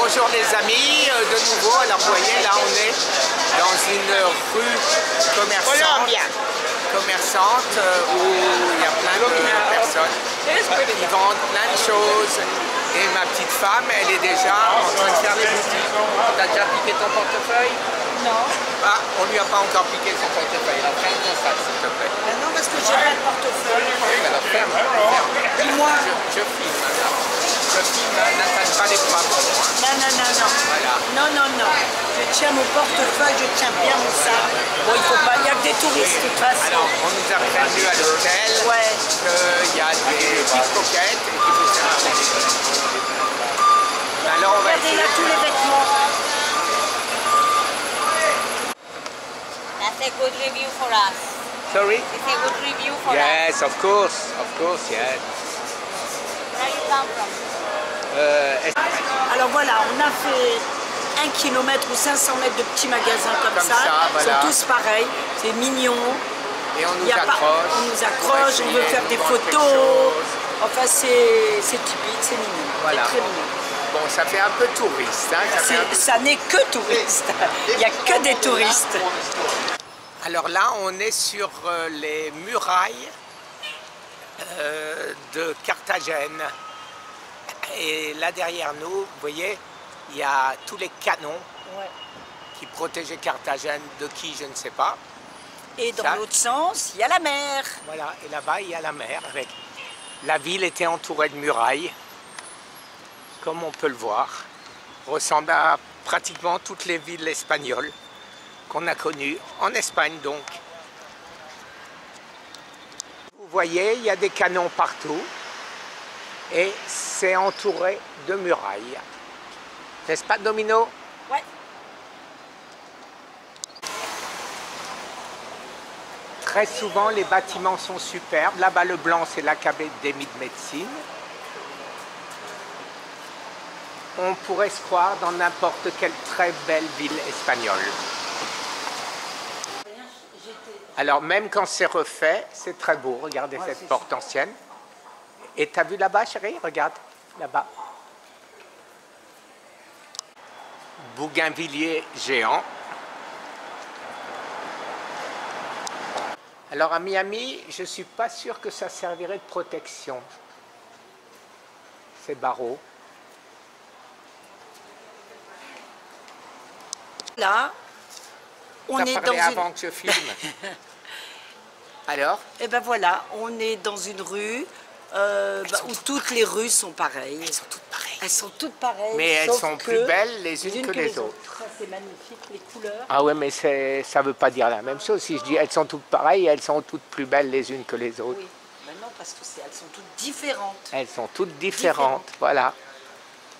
Bonjour les amis, euh, de nouveau, alors vous voyez là on est dans une rue commerçante, commerçante euh, où il y a plein de personnes qui vendent plein de choses et ma petite femme elle est déjà en train de faire les boutiques. T'as déjà piqué ton portefeuille? Non. Ah, on lui a pas encore piqué son portefeuille, alors ferme ton sac s'il te plaît. Ben non, parce que j'ai pas de portefeuille. Oui, alors ferme, ferme. Dis-moi. Je, je filme. Je filme, n'attache pas les bras pour moi. Non, non, non, non. Voilà. Non, non, non. Je tiens mon portefeuille, je tiens bien mon sac. Bon, il faut pas, il n'y a que des touristes de toute façon. Alors, on nous a prévenu à l'hôtel Ouais. qu'il y a des pickpockets et qu'il faut faire attention. Alors, on va Regardez là tous les vêtements. That's a good review for us. Sorry? It's a good review for us. Yes, of course, of course, yes. Where you come from? Euh, Alors voilà, on a fait un kilomètre ou 500 mètres de petits magasins comme, Comme ça, Ils voilà. sont tous pareils. C'est mignon. et on nous y a pas- accroche. on nous accroche, on, veut faire de des photos. Enfin, c'est typique, c'est mignon. Voilà. C'est très mignon. Bon, ça fait un peu touriste. Hein, Ça n'est que touriste. Il n'y a que des touristes. Alors là, on est sur euh, les murailles euh, de Carthagène. Et là derrière nous, vous voyez, il y a tous les canons qui protégeaient Carthagène de qui, je ne sais pas. Et dans l'autre sens, il y a la mer. Voilà, et là-bas, il y a la mer. Avec... La ville était entourée de murailles, comme on peut le voir. Ressemble à pratiquement toutes les villes espagnoles qu'on a connues, en Espagne donc. Vous voyez, il y a des canons partout et c'est entouré de murailles. N'est-ce pas, Domino? Ouais. Très souvent, les bâtiments sont superbes. Là-bas, le blanc, c'est l'Académie de médecine. On pourrait se croire dans n'importe quelle très belle ville espagnole. Alors, même quand c'est refait, c'est très beau. Regardez cette porte ancienne. Et t'as vu là-bas, chérie? Regarde, là-bas. Bougainvilliers géant. Alors à Miami, je ne suis pas sûr que ça servirait de protection, ces barreaux. Là, on est parlé dans avant une. que je filme. Alors? Et ben voilà, on est dans une rue euh, bah, où toutes les rues sont pareilles. Elles sont toutes pareilles. Elles sont toutes pareilles. Mais elles sont plus belles les unes que les autres. Ça c'est magnifique, les couleurs. Ah ouais, mais ça ne veut pas dire la même chose. Si je dis elles sont toutes pareilles, elles sont toutes plus belles les unes que les autres. Oui, ben non, parce que elles sont toutes différentes. Elles sont toutes différentes, voilà.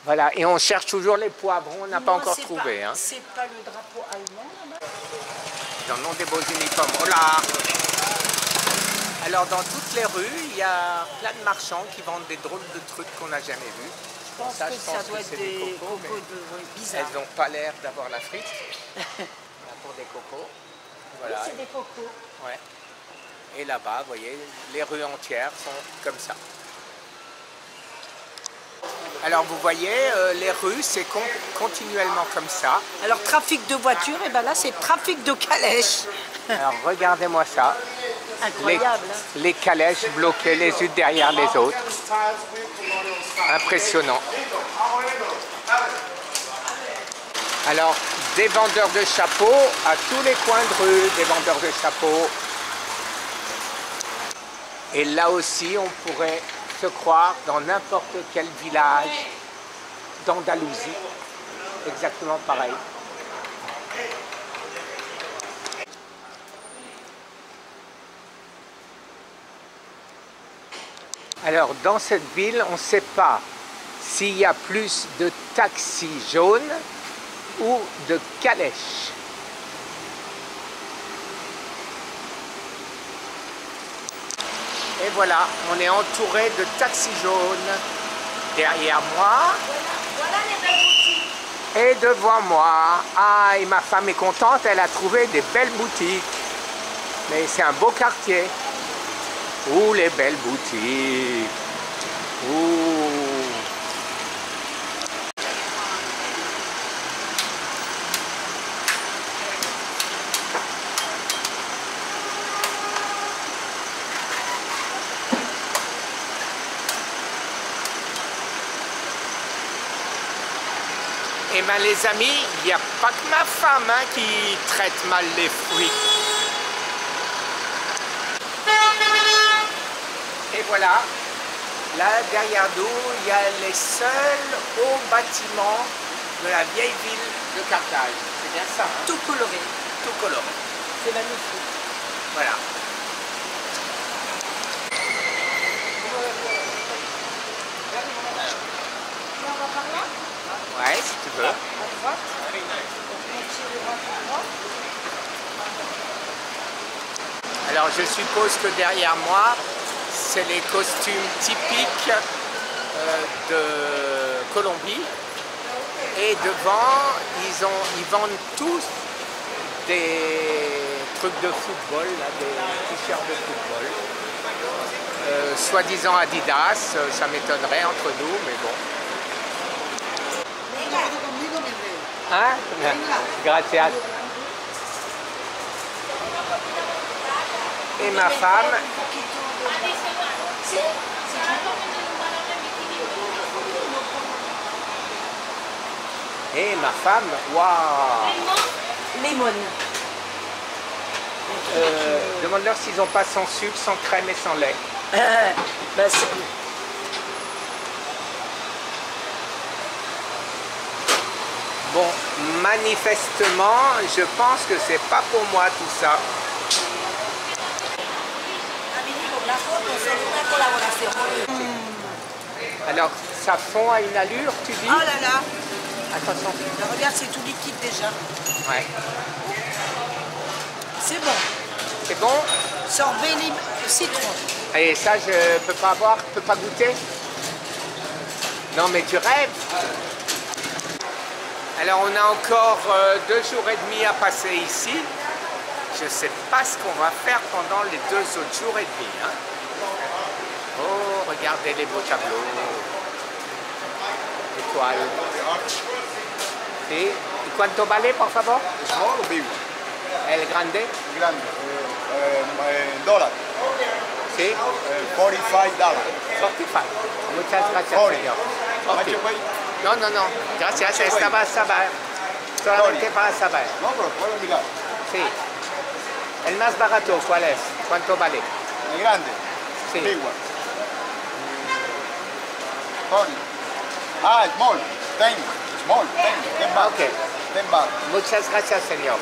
Voilà, et on cherche toujours les poivrons, on n'a pas encore trouvé. hein. C'est pas le drapeau allemand là-bas Ils en ont des beaux uniformes. Oh là Alors dans toutes les rues, y a plein de marchands qui vendent des drôles de trucs qu'on n'a jamais vus. Je pense Ça, que je ça doit que être des des cocos, cocos de, bizarres. Elles n'ont pas l'air d'avoir la frite. Là pour des cocos. Voilà. C'est des cocos. Ouais. Et là-bas, vous voyez, les rues entières sont comme ça. Alors vous voyez, euh, les rues, c'est con- continuellement comme ça. Alors trafic de voitures, et ben là c'est trafic de calèches. Alors regardez-moi ça. Les, hein. les calèches bloquées les unes derrière les autres. Impressionnant. Alors, des vendeurs de chapeaux à tous les coins de rue, des vendeurs de chapeaux. Et là aussi, on pourrait se croire dans n'importe quel village d'Andalousie. Exactement pareil. Alors, dans cette ville, on ne sait pas s'il y a plus de taxis jaunes ou de calèches. Et voilà, on est entouré de taxis jaunes derrière moi et devant moi. Ah, ma femme est contente, elle a trouvé des belles boutiques. Mais c'est un beau quartier. Ouh les belles boutiques Ouh. Eh bien les amis, il n'y a pas que ma femme hein, qui traite mal les fruits. Voilà, là derrière nous, il y a les seuls hauts bâtiments de la vieille ville de Carthage. C'est bien ça, hein Tout coloré. tout coloré. C'est magnifique. Voilà. Ouais, si tu veux. Alors je suppose que derrière moi, c'est les costumes typiques euh, de Colombie. Et devant, ils, ont, ils vendent tous des trucs de football, des t-shirts de football. Euh, Soi-disant Adidas, euh, ça m'étonnerait entre nous, mais bon. Hein? Gracias. Et ma femme, et ma femme, waouh Lemon. Euh, Demande-leur s'ils n'ont pas sans sucre, sans crème et sans lait. Euh, bah, Bon, manifestement, je pense que c'est pas pour moi tout ça. La photo, c'est une collaboration. Alors, ça fond à une allure, tu dis Oh là là Attention. Regarde, c'est tout liquide déjà. Ouais. C'est bon. C'est bon Sorbet citron. Et ça, je peux pas avoir, je peux pas goûter Non, mais tu rêves Alors, on a encore euh, deux jours et demi à passer ici. Je sais pas ce qu'on va faire pendant les deux autres jours et demi. hein. Oh, regardez les beaux tableaux. Étoiles. Sí. ¿Y cuánto vale, por favor? Small or big? El grande. Grande. Uh, uh, dollar. Uh, Forty-five dollars. 45. Muchas gracias, señor. How much Ok. you pay? No, no, no. Gracias, estaba a saber. Solamente Sorry. para saber. No, pero puedo mirar. Sí. El más barato, ¿cuál es? ¿Cuánto vale? El grande. Sí. Ah, small. Ten. Small. Ten. Ten baht. Ok. Ten baht. Muchas gracias, señor.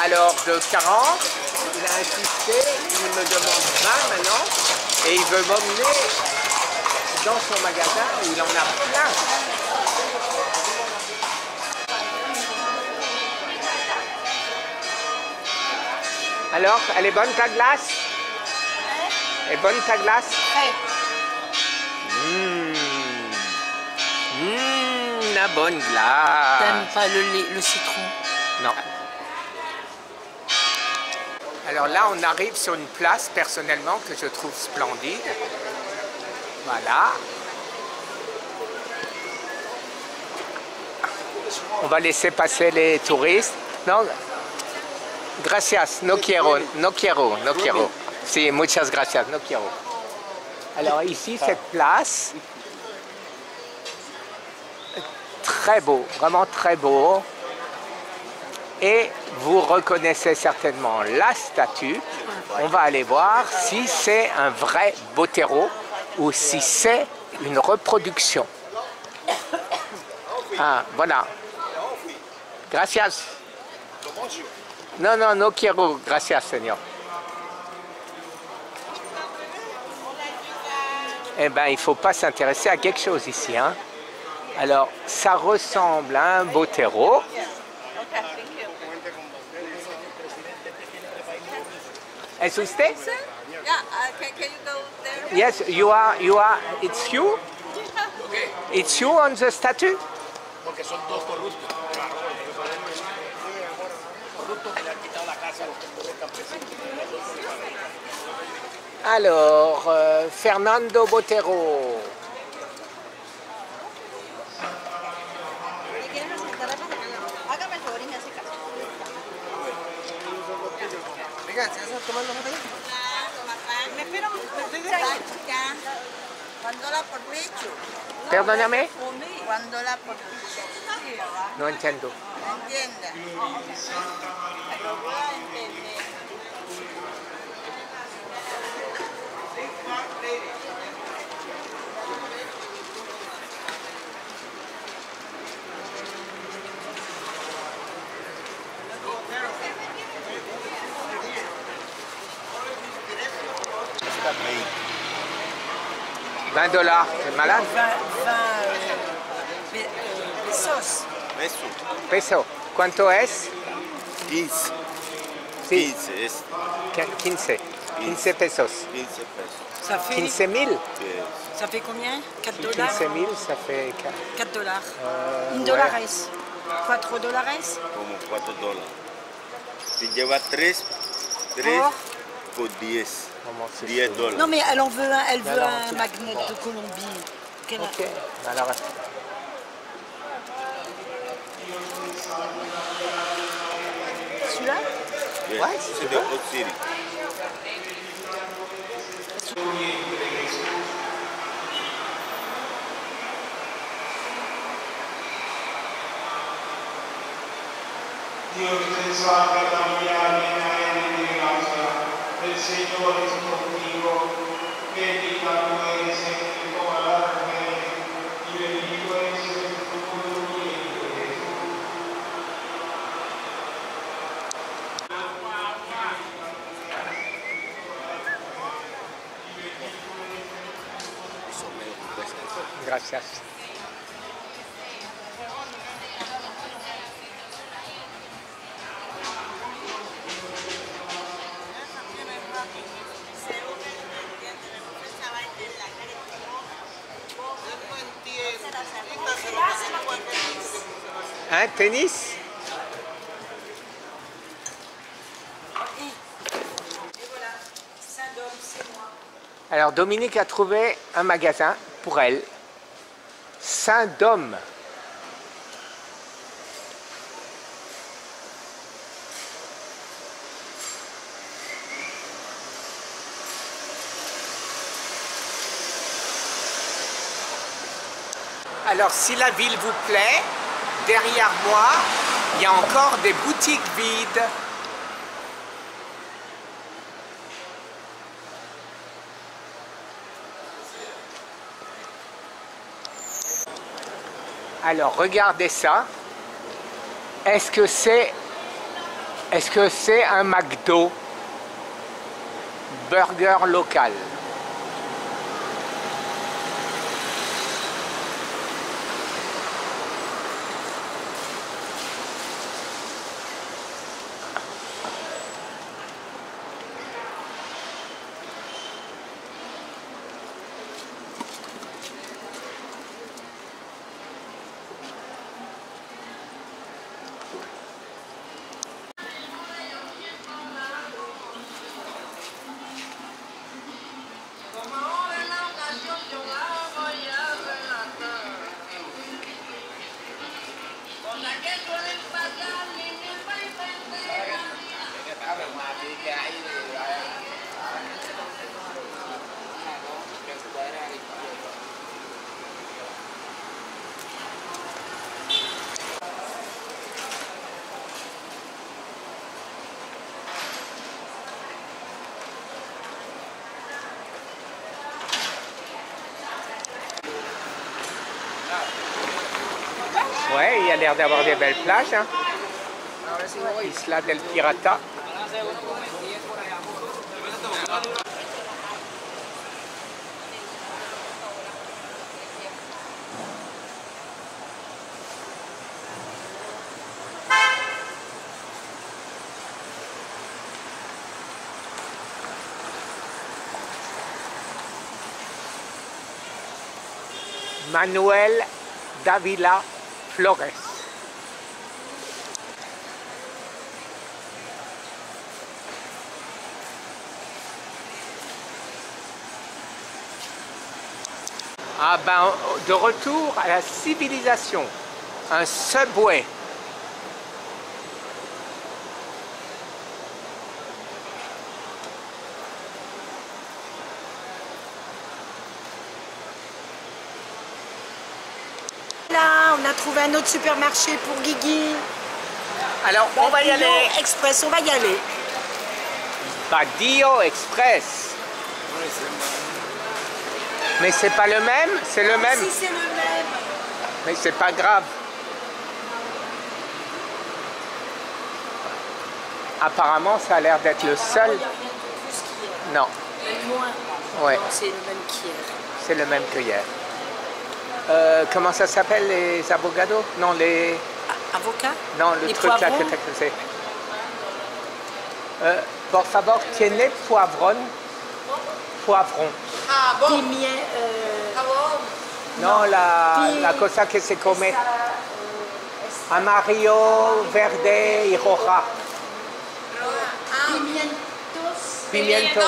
Alors, de 40, il a insisté, il me demande 20 maintenant, et il veut m'emmener dans son magasin où il en a plein. Alors, elle est bonne ta glace? Elle est bonne ta glace? Mmh. Mmh, la bonne glace. T'aimes pas le lait, le citron? Non. Alors là, on arrive sur une place, personnellement, que je trouve splendide. Voilà. On va laisser passer les touristes. Non. Gracias, no quiero, no quiero, no quiero. Sí, muchas gracias, no quiero. Alors ici, cette place, très beau, vraiment très beau. Et vous reconnaissez certainement la statue. On va aller voir si c'est un vrai Botero ou si c'est une reproduction. Ah, voilà. Gracias. Non, non, no quiero. Gracias, señor. Eh bien, il ne faut pas s'intéresser à quelque chose ici. Hein. Alors, ça ressemble à un Botero. ¿Es usted? Yes, you are, you are, it's you? It's you on the statue? Alors, euh, Fernando Botero. Hágame el favor y me hace caso. Venga, ¿se están tomando foto? Claro, mamá. Me espero, me estoy de ya. One dollar por bicho. Perdóname, One dollar por bicho. no entiendo. ¿Entiendes? Lo voy a entender. Está bem. 20 dollars, c'est malade 20, 20 euh, euh, pesos. Peso. Peso. ¿Cuánto es? 15. Sí, 15 es 15. 15 pesos. 15 pesos. Ça fait, 15 000 Yes. ça fait combien? 4 dollars 15 000, ça fait... 4 dollars. Euh, Un ouais. dólares. 4 dólares Como 4 dólares. Si lleva 3, 3 Por. por 10. Comment c'est 10 fait dólares. Non mais elle en veut un, elle veut Alors, un magnet de Colombie. Ok, alors... Celui-là Yes. Ouais, si c'est tu de veux. Old City. Dio che salva camminare in aria di grazia, del Signore contigo, bendica noi sempre Gracias. Un tennis Alors Dominique a trouvé un magasin pour elle, Saint-Dôme. Alors si la ville vous plaît, derrière moi, il y a encore des boutiques vides. Alors regardez ça. Est-ce que c'est est-ce que c'est un McDo burger local Ouais, il y a l'air d'avoir des belles plages. Hein. Isla del Pirata. Manuel Davila Flores. Ah ben, de retour à la civilisation, un subway. Là, on a trouvé un autre supermarché pour Guigui. Alors, on va y aller. Express, on va y aller. Badillo Express. Oui, mais c'est pas le même, c'est le même. Si c'est le même. Mais c'est pas grave. Apparemment, ça a l'air d'être le Il seul. a rien de plus. Non, Même moins. ouais, C'est le même qu'hier. c'est le même que hier. Euh, comment ça s'appelle les avocados? Non, les. Ah, avocat Non, le Les truc là que tu. Euh, por favor, tiene poivron Poivron. Pimienta. euh, Non, la, la cosa que se come. euh, Amarillo, verde y roja. Pimientos. Pimiento.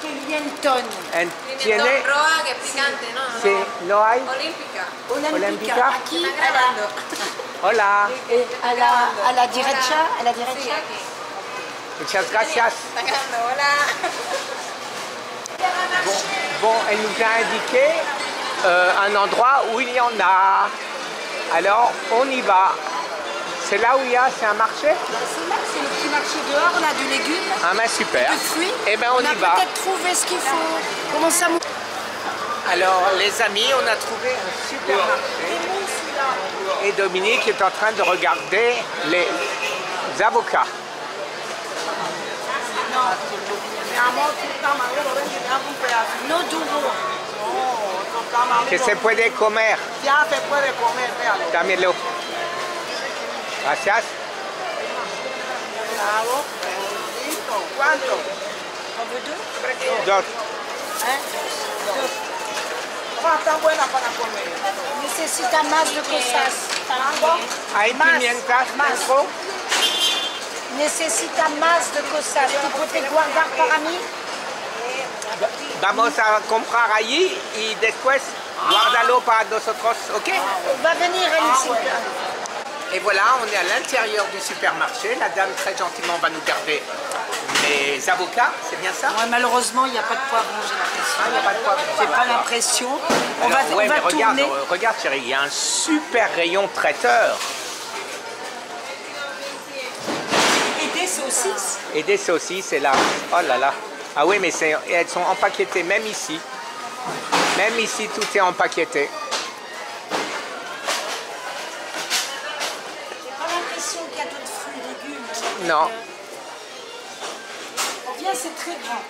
Pimienton. En- Tiene. Roja que es picante, ¿no? Sí, no hay. Olímpica. Olympica. Aquí. Hola, eh, à la, à la derecha. À la Sí, derecha. aquí. muchas gracias. Está grabando, hola. Bon, elle nous a indiqué euh, un endroit où il y en a. Alors, on y va. C'est là où il y a, c'est un marché? C'est là, c'est le petit marché dehors, on a du légume, Ah ben super. du fruit. Eh ben on, a y va. peut-être trouvé ce qu'il faut. Comment ça Alors les amis, on a trouvé un super marché. Et Dominique est en train de regarder les avocats. No. Que se puede comer. Ya se puede comer, véalo. Dámelo. Gracias. Bravo. Listo. ¿Cuánto? Dos. ¿Eh? Dos. Ah, está buena para comer. Necesita más de cosas. ¿Mango? Hay pimientas dentro. Necesita más de cosas. ¿Tú puedes guardar para mí? Vamos a comprar allí y después guardalo para nosotros, ¿ok? Va venir elle ici. Et voilà, on est à l'intérieur du supermarché. La dame très gentiment va nous garder les avocats, c'est bien ça? Ouais, malheureusement, il n'y a pas de poivron, j'ai l'impression. Ah, il n'y a pas de poivron. J'ai pas l'impression. On Alors, va, ouais, on va mais regarde, tourner. regarde chérie, il y a un super rayon traiteur Et des saucisses. et des saucisses et là. Oh là là. Ah oui, mais elles sont empaquetées même ici. Même ici, tout est empaqueté. J'ai pas l'impression qu'il y a d'autres fruits et légumes. Non. On vient, c'est très grand.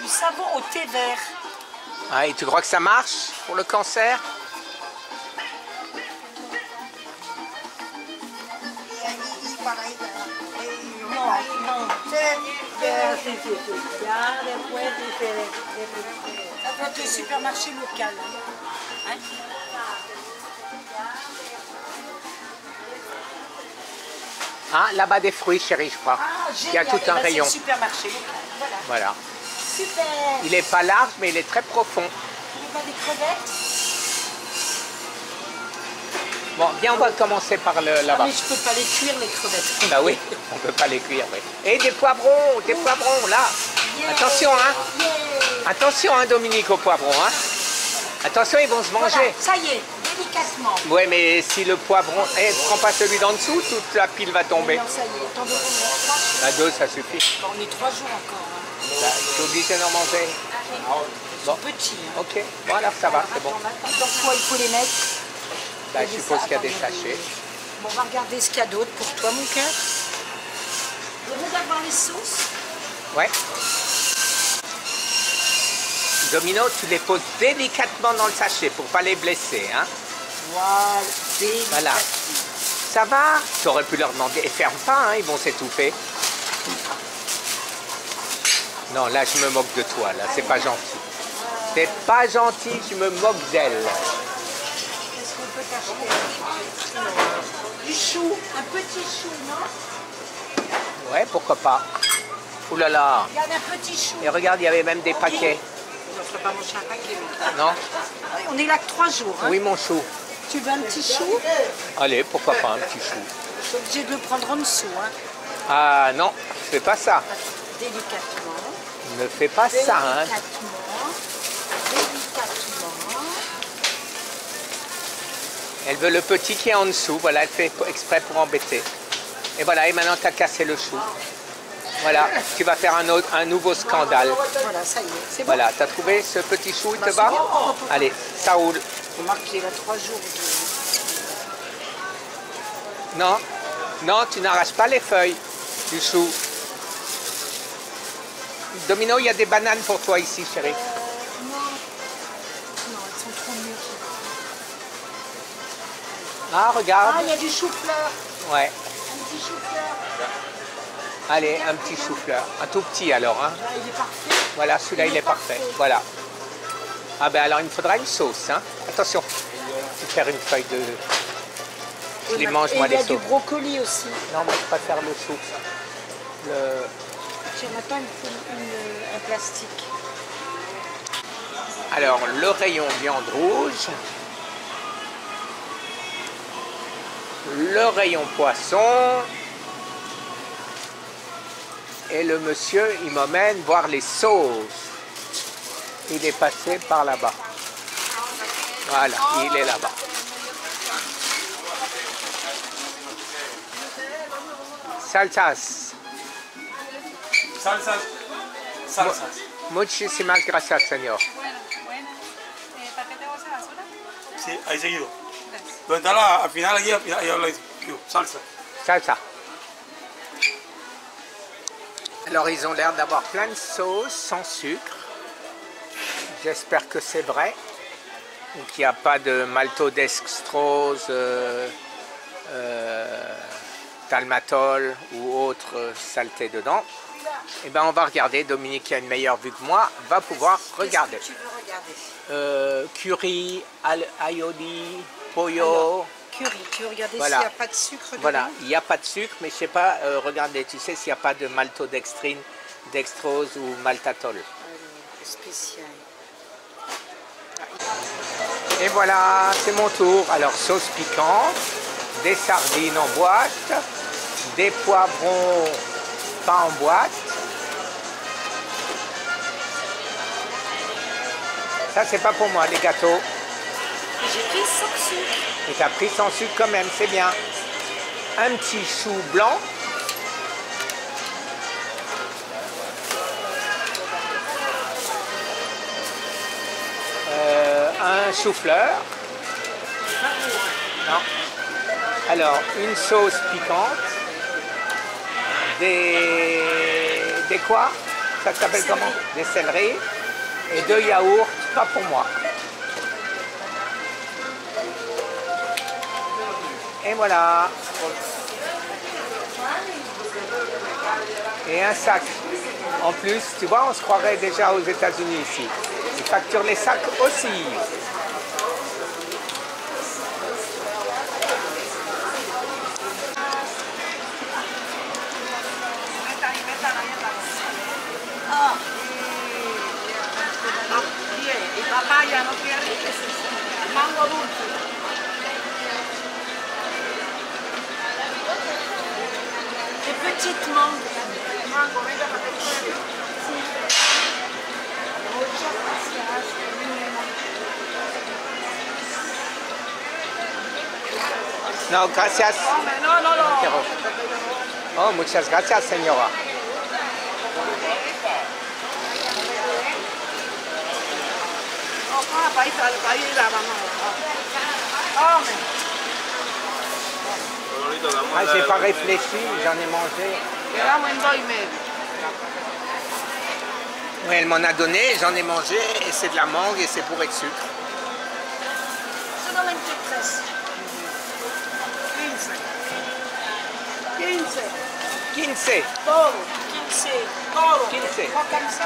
Du savon au thé vert. Ah, et tu crois que ça marche pour le cancer? Y, y, y y- sí, sí. Ya después dice de, de- Ça doit être le supermarché local. hein. Ah, là-bas des fruits, chérie, je crois. Ah, Il y a tout Eh un ben, c'est rayon. le supermarché local. Voilà. Voilà. Super. Il n'est pas large, mais il est très profond. On va des crevettes. Bon, bien, on va commencer par le Ah, là-bas. mais je peux pas les cuire les crevettes. Bah oui, on peut pas les cuire, oui. Et des poivrons, des poivrons, là. Attention, hein. Yeah. Attention, hein, Dominique, aux poivrons, hein. Attention, ils vont se Voilà, manger. ça y est, délicatement. Ouais, mais si le poivron... Eh, prends pas celui d'en dessous, toute la pile va tomber. Non, ça y est, t'en veux combien La dose, ça suffit. Bon, On est trois jours encore. Hein. Bah, obligé d'en manger. Sont petits. Hein. Ok, bon alors ça va, c'est bon. Attends. Dans quoi il faut les mettre? Bah, je suppose qu'il y a des sachets. Bon, on va regarder ce qu'il y a d'autre pour toi, mon cœur. Je veux d'avoir les sauces. Ouais. Domino, tu les poses délicatement dans le sachet pour pas les blesser, hein. Voilà, Voilà. Ça va? Tu aurais pu leur demander. Et ferme pas, hein, ils vont s'étouffer. Non, là, je me moque de toi, là. C'est pas gentil. C'est pas gentil, je me moque d'elle. Du chou, un petit chou, non Ouais, pourquoi pas. Ouh là là. Regarde un petit chou. Et regarde, il y avait même des paquets. Je ne ferai pas manger un paquet. mais- Non Ouais, On est là que trois jours. hein. Oui, mon chou. Tu veux un petit chou Allez, pourquoi pas un petit chou. Je suis obligée de le prendre en dessous. Hein. Ah non, fais pas ça. Délicatement. Ne fais pas ça, hein. Délicatement. délicatement. Elle veut le petit qui est en dessous. Voilà, elle fait exprès pour embêter. Et voilà, et maintenant tu as cassé le chou. Voilà, tu vas faire un, autre, un nouveau scandale. Voilà, ça y est, c'est bon. Voilà, tu as trouvé ce petit chou, il te Bah, bon. Allez, ça roule. Remarque qu'il a trois jours. de- Non, non, tu n'arraches pas les feuilles du chou. Domino, il y a des bananes pour toi ici, chérie. Ah, regarde. Ah, il y a du chou-fleur. Ouais. Un petit chou-fleur. Allez, un petit chou-fleur. Un tout petit alors. Hein. Là, il est parfait. Voilà, celui-là, il, Il est parfait. parfait. Voilà. Ah ben alors, il me faudra une sauce. Hein. Attention, je vais faire une feuille de... Je les mange, moi, il y les a du sauces. brocoli aussi. Non, moi, je préfère le chou. Le... Me faut une- une- un plastique. Alors, le rayon viande rouge. Le rayon poisson. Et le monsieur, il m'emmène voir les sauces. Il est passé par là-bas. Voilà, il est là-bas. Salsas. Salsas. Salsas. Muchísimas gracias, señor. Bueno, bueno. Eh, ¿Paquete de bolsa de basura? Sí, ahí seguido. Está al final aquí, salsa. Salsa. Alors, ils ont l'air d'avoir plein de sauces sans sucre. J'espère que c'est vrai. Ou qu'il n'y a pas de maltodextrose, euh, euh, talmatol ou autre saleté dedans. Eh bien, on va regarder. Dominique, qui a une meilleure vue que moi, va pouvoir regarder. Qu'est-ce que tu veux regarder? Euh, curry, al aioli, pollo. Curry. Tu veux regarder Voilà. s'il n'y a pas de sucre dedans Voilà, il n'y a pas de sucre, mais je sais pas, euh, regardez, tu sais s'il n'y a pas de maltodextrine, dextrose ou maltatol. Alors, spécial. Et voilà, c'est mon tour. Alors, sauce piquante, des sardines en boîte, des poivrons pas en boîte. Ça, c'est pas pour moi, les gâteaux. J'ai pris sans sucre. Et t'as pris sans sucre quand même, c'est bien. Un petit chou blanc. Euh, un chou-fleur. Non. Alors, une sauce piquante. Des... Des quoi? Ça s'appelle comment? Des céleris. Et deux yaourts, pas pour moi. Et voilà. Et un sac. En plus, tu vois, on se croirait déjà aux États-Unis ici. Ils facturent les sacs aussi. Ah, y papaya, no quiere. Mango dulce. Des petites mangues. Mango, venga para que pruebe. Sí. Muchas gracias. No, gracias. Oh, muchas gracias, señora. Oh, ah. Hombre. Ah, j'ai pas réfléchi, j'en ai mangé. Oui, elle m'en a donné, j'en ai mangé, et c'est de la mangue et c'est bourré de sucre. 15. 15. Todo. 15. Todo. 15. ¿No cansó?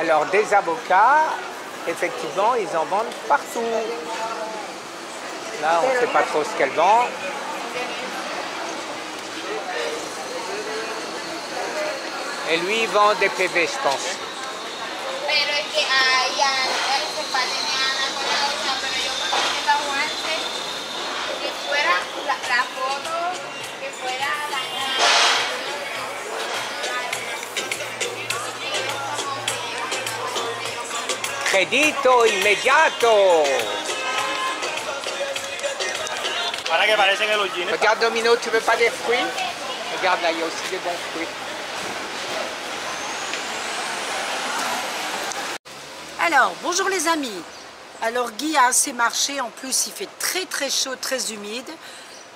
Alors, des avocats, effectivement, ils en vendent partout. Là, on ne sait pas trop ce qu'elle vend. Et lui, il vend des PV, je pense. Crédito inmediato. Ahora que parecen los jeans. Regarde Domino, tu veux pas des fruits Regarde là, il y a aussi des bons fruits. Alors, bonjour les amis. Alors Guy a assez marché, en plus il fait très très chaud, très humide.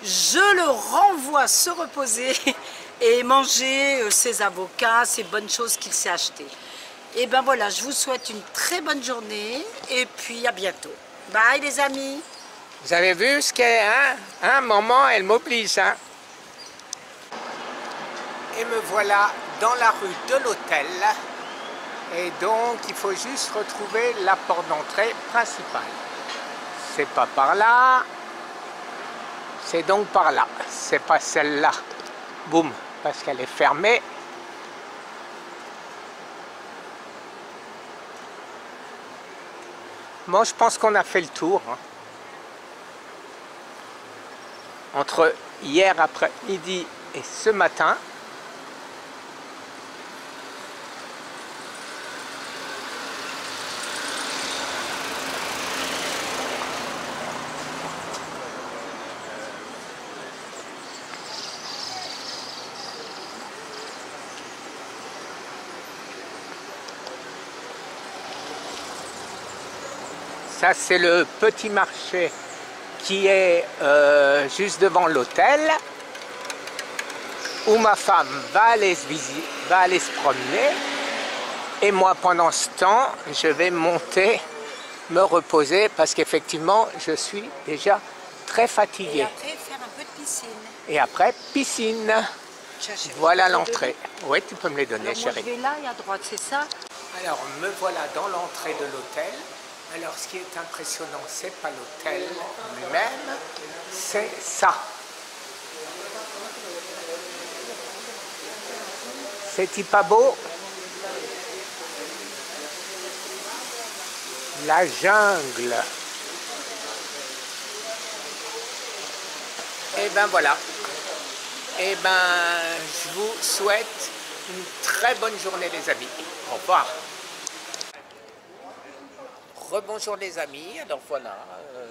Je le renvoie se reposer et manger euh, ses avocats, ces bonnes choses qu'il s'est achetées. Et ben voilà, je vous souhaite une très bonne journée et puis à bientôt. Bye les amis Vous avez vu ce qu'est, hein? Hein, maman, elle m'oblige, hein Et me voilà dans la rue de l'hôtel. Et donc, il faut juste retrouver la porte d'entrée principale. C'est pas par là. C'est donc par là. C'est pas celle-là. Boum, parce qu'elle est fermée. Moi, je pense qu'on a fait le tour. hein. Entre hier après-midi et ce matin, Ça, c'est le petit marché qui est euh, juste devant l'hôtel où ma femme va aller, se visi- va aller se promener. Et moi pendant ce temps je vais monter me reposer parce qu'effectivement je suis déjà très Et fatigué après faire un peu de piscine. et après piscine. Voilà l'entrée. oui tu peux me les donner Alors, moi, chérie. je vais là et à droite, c'est ça? Alors, me voilà dans l'entrée de l'hôtel. Alors, ce qui est impressionnant, c'est pas l'hôtel lui-même, c'est ça. C'est pas beau? La jungle. Et ben voilà. Et ben, je vous souhaite une très bonne journée, les amis. Au revoir. Rebonjour, les amis. Alors voilà. euh,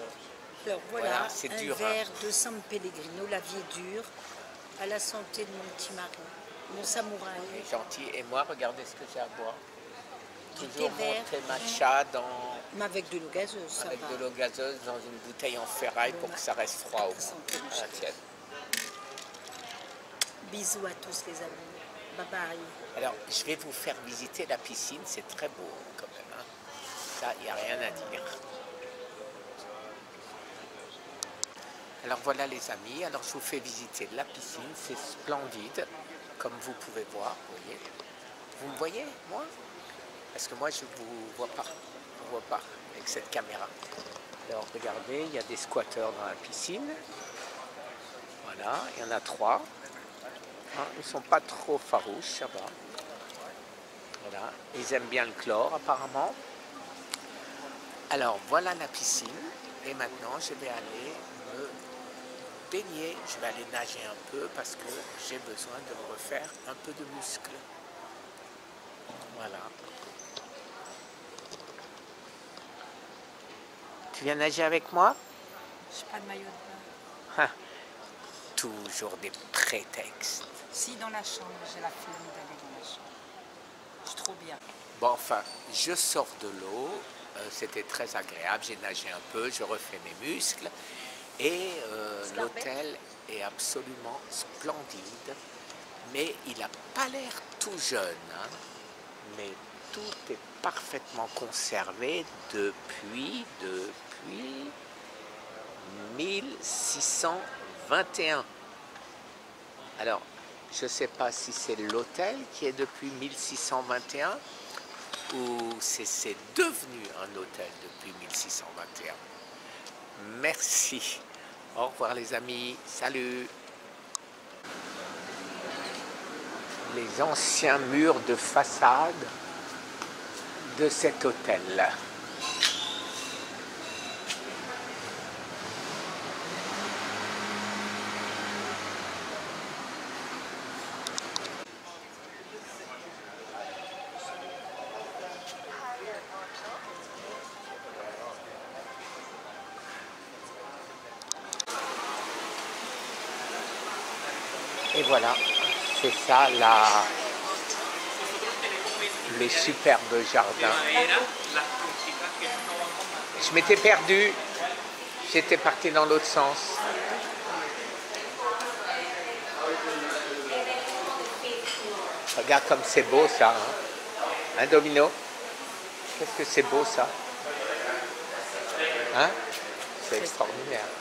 Alors voilà, Voilà, c'est un dur, hein. verre de San Pellegrino, la vie est dure, à la santé de mon petit mari, mon samouraï. gentil. Et moi, regardez ce que j'ai à boire. Du Toujours thé mon vert. thé matcha dans, Mais avec de l'eau gazeuse, avec de l'eau gazeuse dans une bouteille en ferraille pour que ça reste froid au moins. Bisous à tous les amis. Bye bye. Alors, je vais vous faire visiter la piscine. C'est très beau quand même. Il n'y a rien à dire. Alors voilà les amis, alors je vous fais visiter la piscine, c'est splendide, comme vous pouvez voir, vous voyez. Vous me voyez, moi? Parce que moi je vous vois pas, je vous vois pas avec cette caméra. Alors regardez, il y a des squatteurs dans la piscine. Voilà, il y en a trois. Hein, ils sont pas trop farouches, ça va. Voilà, ils aiment bien le chlore apparemment. Alors voilà la piscine et maintenant je vais aller me baigner, je vais aller nager un peu parce que j'ai besoin de me refaire un peu de muscles. Voilà. Tu viens nager avec moi? Je pas de maillot de bain. Ah, Toujours des prétextes. Si, dans la chambre, j'ai la flemme d'aller dans la chambre. Je suis trop bien. Bon, enfin, je sors de l'eau, c'était très agréable, j'ai nagé un peu, je refais mes muscles et euh, l'hôtel est absolument splendide, mais il n'a pas l'air tout jeune, hein. mais tout est parfaitement conservé depuis, depuis 1621. Alors, je ne sais pas si c'est l'hôtel qui est depuis 1621 c'est c'est devenu un hôtel depuis 1621. Merci. Au revoir les amis. Salut. Les anciens murs de façade de cet hôtel. Et voilà, c'est ça la, le superbe jardin. Je m'étais perdu, j'étais parti dans l'autre sens. Regarde comme c'est beau ça. Hein, Hein, Domino? Qu'est-ce que c'est beau ça? Hein? C'est extraordinaire.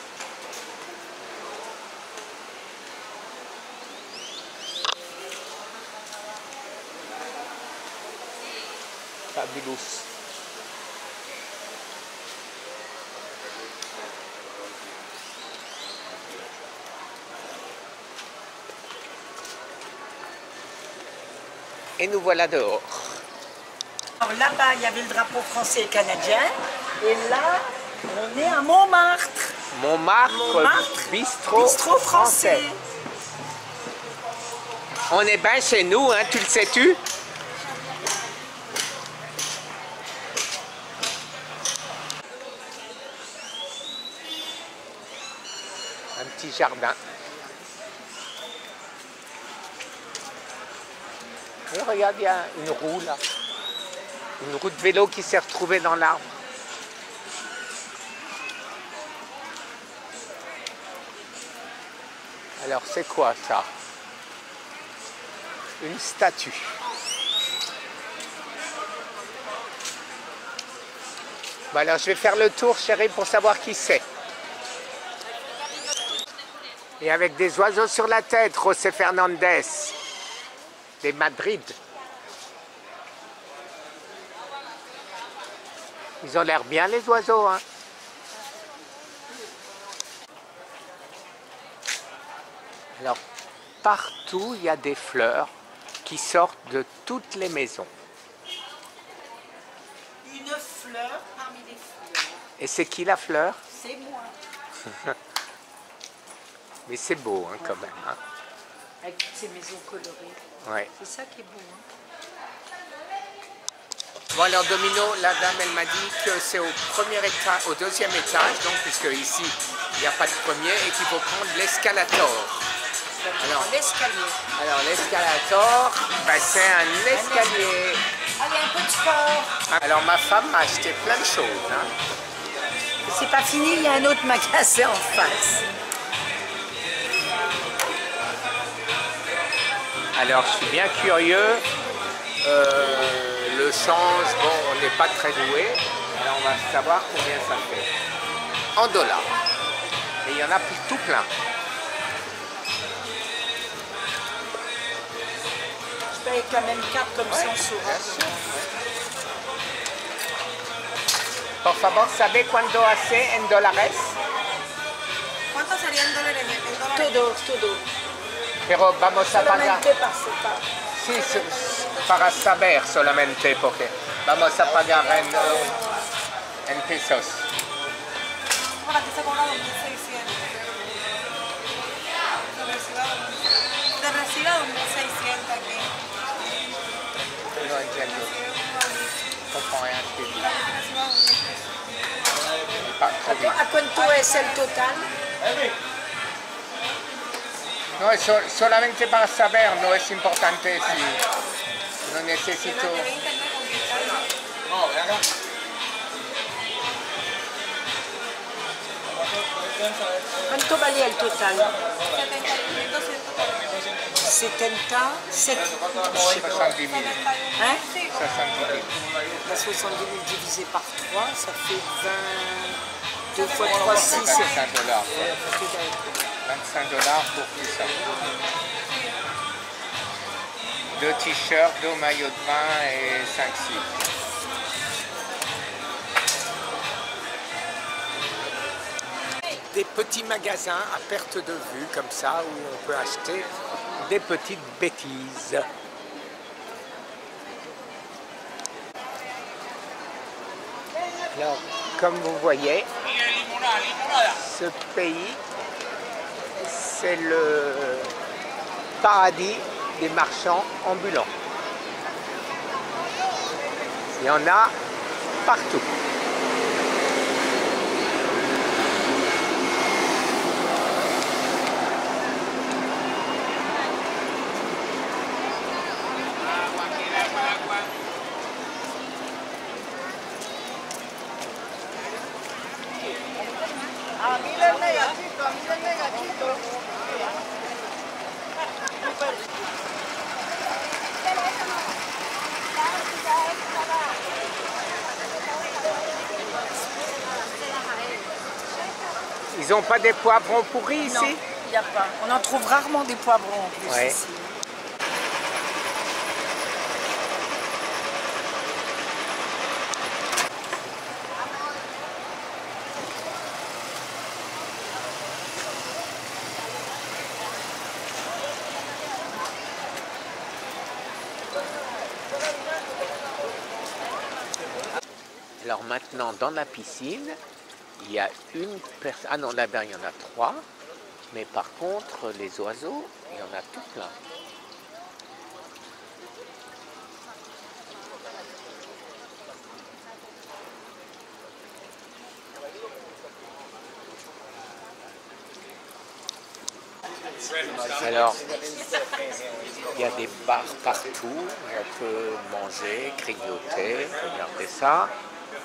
Et nous voilà dehors. Alors là-bas, il y avait le drapeau français et canadien. Et là, on est à Montmartre. Montmartre, Montmartre, bistrot, bistrot français. On est bien chez nous, hein, tu le sais-tu? Regarde, il y a une roue là. Une roue de vélo qui s'est retrouvée dans l'arbre. Alors c'est quoi ça? Une statue. Bon alors je vais faire le tour chérie pour savoir qui c'est. Et avec des oiseaux sur la tête, José Fernandez. Des Madrid. Ils ont l'air bien les oiseaux, hein Alors, partout, il y a des fleurs qui sortent de toutes les maisons. Une fleur parmi les fleurs. Et c'est qui la fleur? C'est moi. Mais c'est beau hein, quand même. hein. Avec toutes ces maisons colorées. Ouais. C'est ça qui est beau. hein. Bon alors Domino, la dame elle m'a dit que c'est au premier étage, au deuxième étage, donc puisque ici il n'y a pas de premier et qu'il faut prendre l'escalator. Alors, L'escalier. alors l'escalator, ben, c'est un escalier. Allez, un peu de sport. Alors ma femme m'a acheté plein de choses. hein. C'est pas fini, il y a un autre magasin en face. Alors je suis bien curieux. Euh, le change, bon, on n'est pas très doué. Alors on va savoir combien ça fait. En dollars. Et il y en a plus tout plein. Je paye avec la même carte comme ça on saura. Por favor, ¿sabe cuánto hace en dólares? ¿Cuánto dólares? En dólares? Todo, todo. Pero vamos a pagar. Sí, para saber solamente, porque vamos a pagar en, en pesos. Bueno, aquí se cobra 2.600. De recibo 2.600 aquí. No entiendo. ¿A cuánto es el total? No, es sol- solamente para saber, no es importante si no necesito. ¿Cuánto valía el total? 71.240. 70, 7, 70 000. hein 70 000. La 70 000 divisé par 3, ça fait 20, 2 fois 3, 6. 25 dollars. 25 dollars pour tout ça. Deux t-shirts, deux maillots de bain et 5 slips. Des petits magasins à perte de vue comme ça où on peut acheter des petites bêtises. Alors, comme vous voyez, ce pays, c'est le paradis des marchands ambulants. Il y en a partout. Ils n'ont pas des poivrons pourris Non, ici il n'y a pas. On en trouve rarement des poivrons en plus Ouais. ici. Alors maintenant, dans la piscine, il y a une personne. Ah non, là-bas, il y en a trois. Mais par contre, les oiseaux, il y en a tout plein. Alors, il y a des bars partout, on peut manger, grignoter, regardez ça.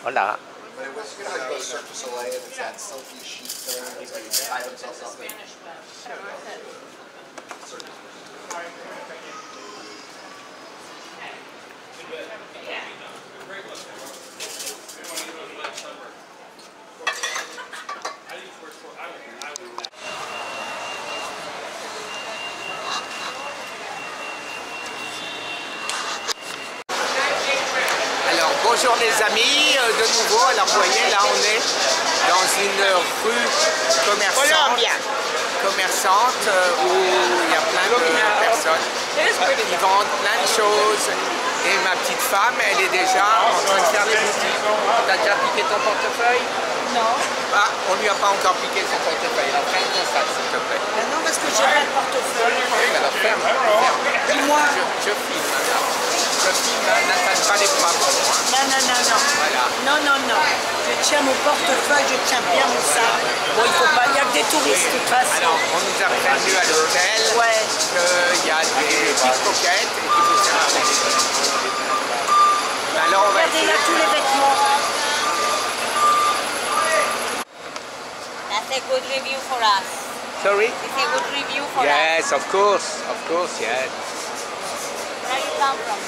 Voilà. It was, you know, like go surface du Soleil and it's that silky sheet thing, and it's like tie themselves up. Bonjour les amis, euh, de nouveau, alors vous voyez là on est dans une rue commerçante, commerçante euh, où il y a plein de personnes qui vendent plein de choses. Et ma petite femme, elle est déjà en train de faire les boutiques. T'as déjà piqué ton portefeuille? Non. Ah, on lui a pas encore piqué son portefeuille. Alors ferme sac s'il te plaît. Ben non, parce que j'ai pas le portefeuille. Oui, alors ferme, ferme. Dis-moi. Je, je filme alors. Je filme, hein, n'attache pas les poivrons. hein. Non, non, non, non. Voilà. Non, non, non. Je tiens mon portefeuille, je tiens bien mon sac. Bon, il faut pas, il n'y a que des touristes toute façon. Alors, on nous a prévenu à l'hôtel Ouais. qu'il y a des petites coquettes et qu'il faut faire. Alors, on va Regardez essayer. là tous les vêtements. That's a good review for us. Sorry? It's a good review for us. Yes, of course, of course, yes. Where you come from?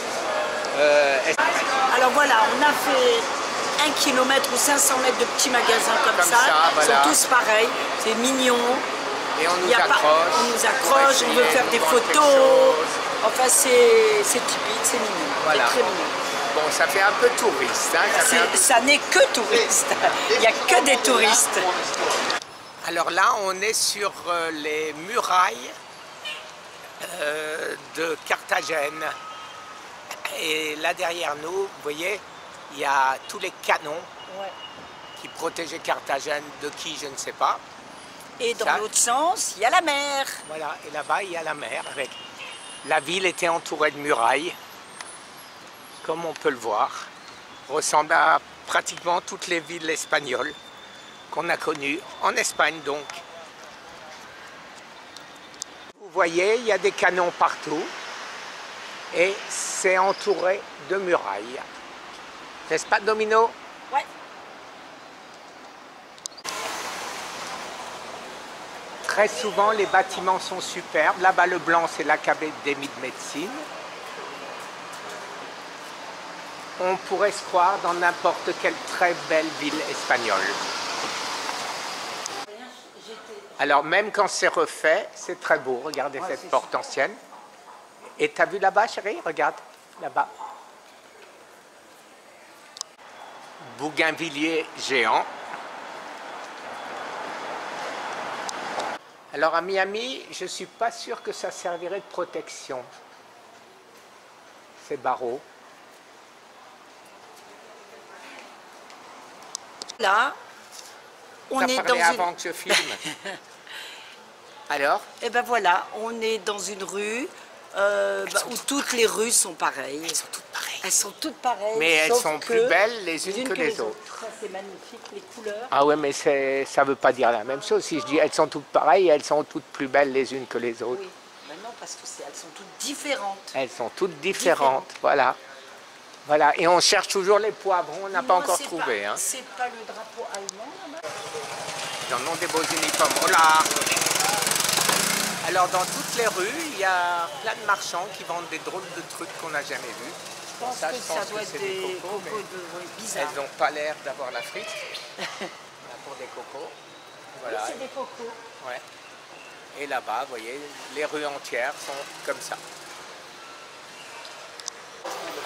Euh, Alors voilà, on a fait un kilomètre ou 500 mètres de petits magasins comme, Comme ça, Ils voilà. sont tous pareils. C'est mignon. et on nous pas- accroche. on nous accroche, on veut faire de des photos. Enfin, c'est c'est typique, c'est mignon. Voilà. C'est très mignon. Bon, ça fait un peu touriste. Hein, Ça n'est que touriste. Il n'y a que des touristes. Alors là, on est sur euh, les murailles euh, de Carthagène. Et là derrière nous, vous voyez, il y a tous les canons qui protégeaient Carthagène de qui, je ne sais pas. Et dans l'autre sens, il y a la mer. Voilà, et là-bas, il y a la mer. Avec... La ville était entourée de murailles, comme on peut le voir. Ressemble à pratiquement toutes les villes espagnoles qu'on a connues, en Espagne donc. Vous voyez, il y a des canons partout et c'est entouré de murailles. N'est-ce pas, Domino? Ouais. Très souvent, les bâtiments sont superbes. Là-bas, le blanc, c'est l'Académie de médecine. On pourrait se croire dans n'importe quelle très belle ville espagnole. Alors, même quand c'est refait, c'est très beau. Regardez cette porte ancienne. Et t'as vu là-bas, chérie? Regarde, là-bas. Bougainvillier géant. Alors à Miami, je ne suis pas sûr que ça servirait de protection, ces barreaux. Là, on est parlé dans avant une... que je filme. Alors Et ben voilà, on est dans une rue euh, bah, où toutes les rues sont pareilles. Elles sont toutes pareilles. Elles sont toutes pareilles. Mais elles sont plus belles les unes que les autres. Ça c'est magnifique, les couleurs. Ah ouais, mais ça ne veut pas dire la même chose. Si je dis elles sont toutes pareilles, elles sont toutes plus belles les unes que les autres. Oui, mais non, parce que c'est- elles sont toutes différentes. Elles sont toutes différentes. Différentes. Voilà. Voilà. Et on cherche toujours les poivrons, on n'a pas encore trouvé. pas- hein. C'est pas le drapeau allemand là-bas Ils en ont des beaux uniformes. Oh là Alors dans toutes les rues, il y a plein de marchands qui vendent des drôles de trucs qu'on n'a jamais vus. Je pense Ça, que je ça pense doit que être c'est des cocos, cocos mais- de oui, bizarres. Elles n'ont pas l'air d'avoir la frite. Là pour des cocos. Voilà. C'est des focaux. Ouais. Et là-bas, vous voyez, les rues entières sont comme ça.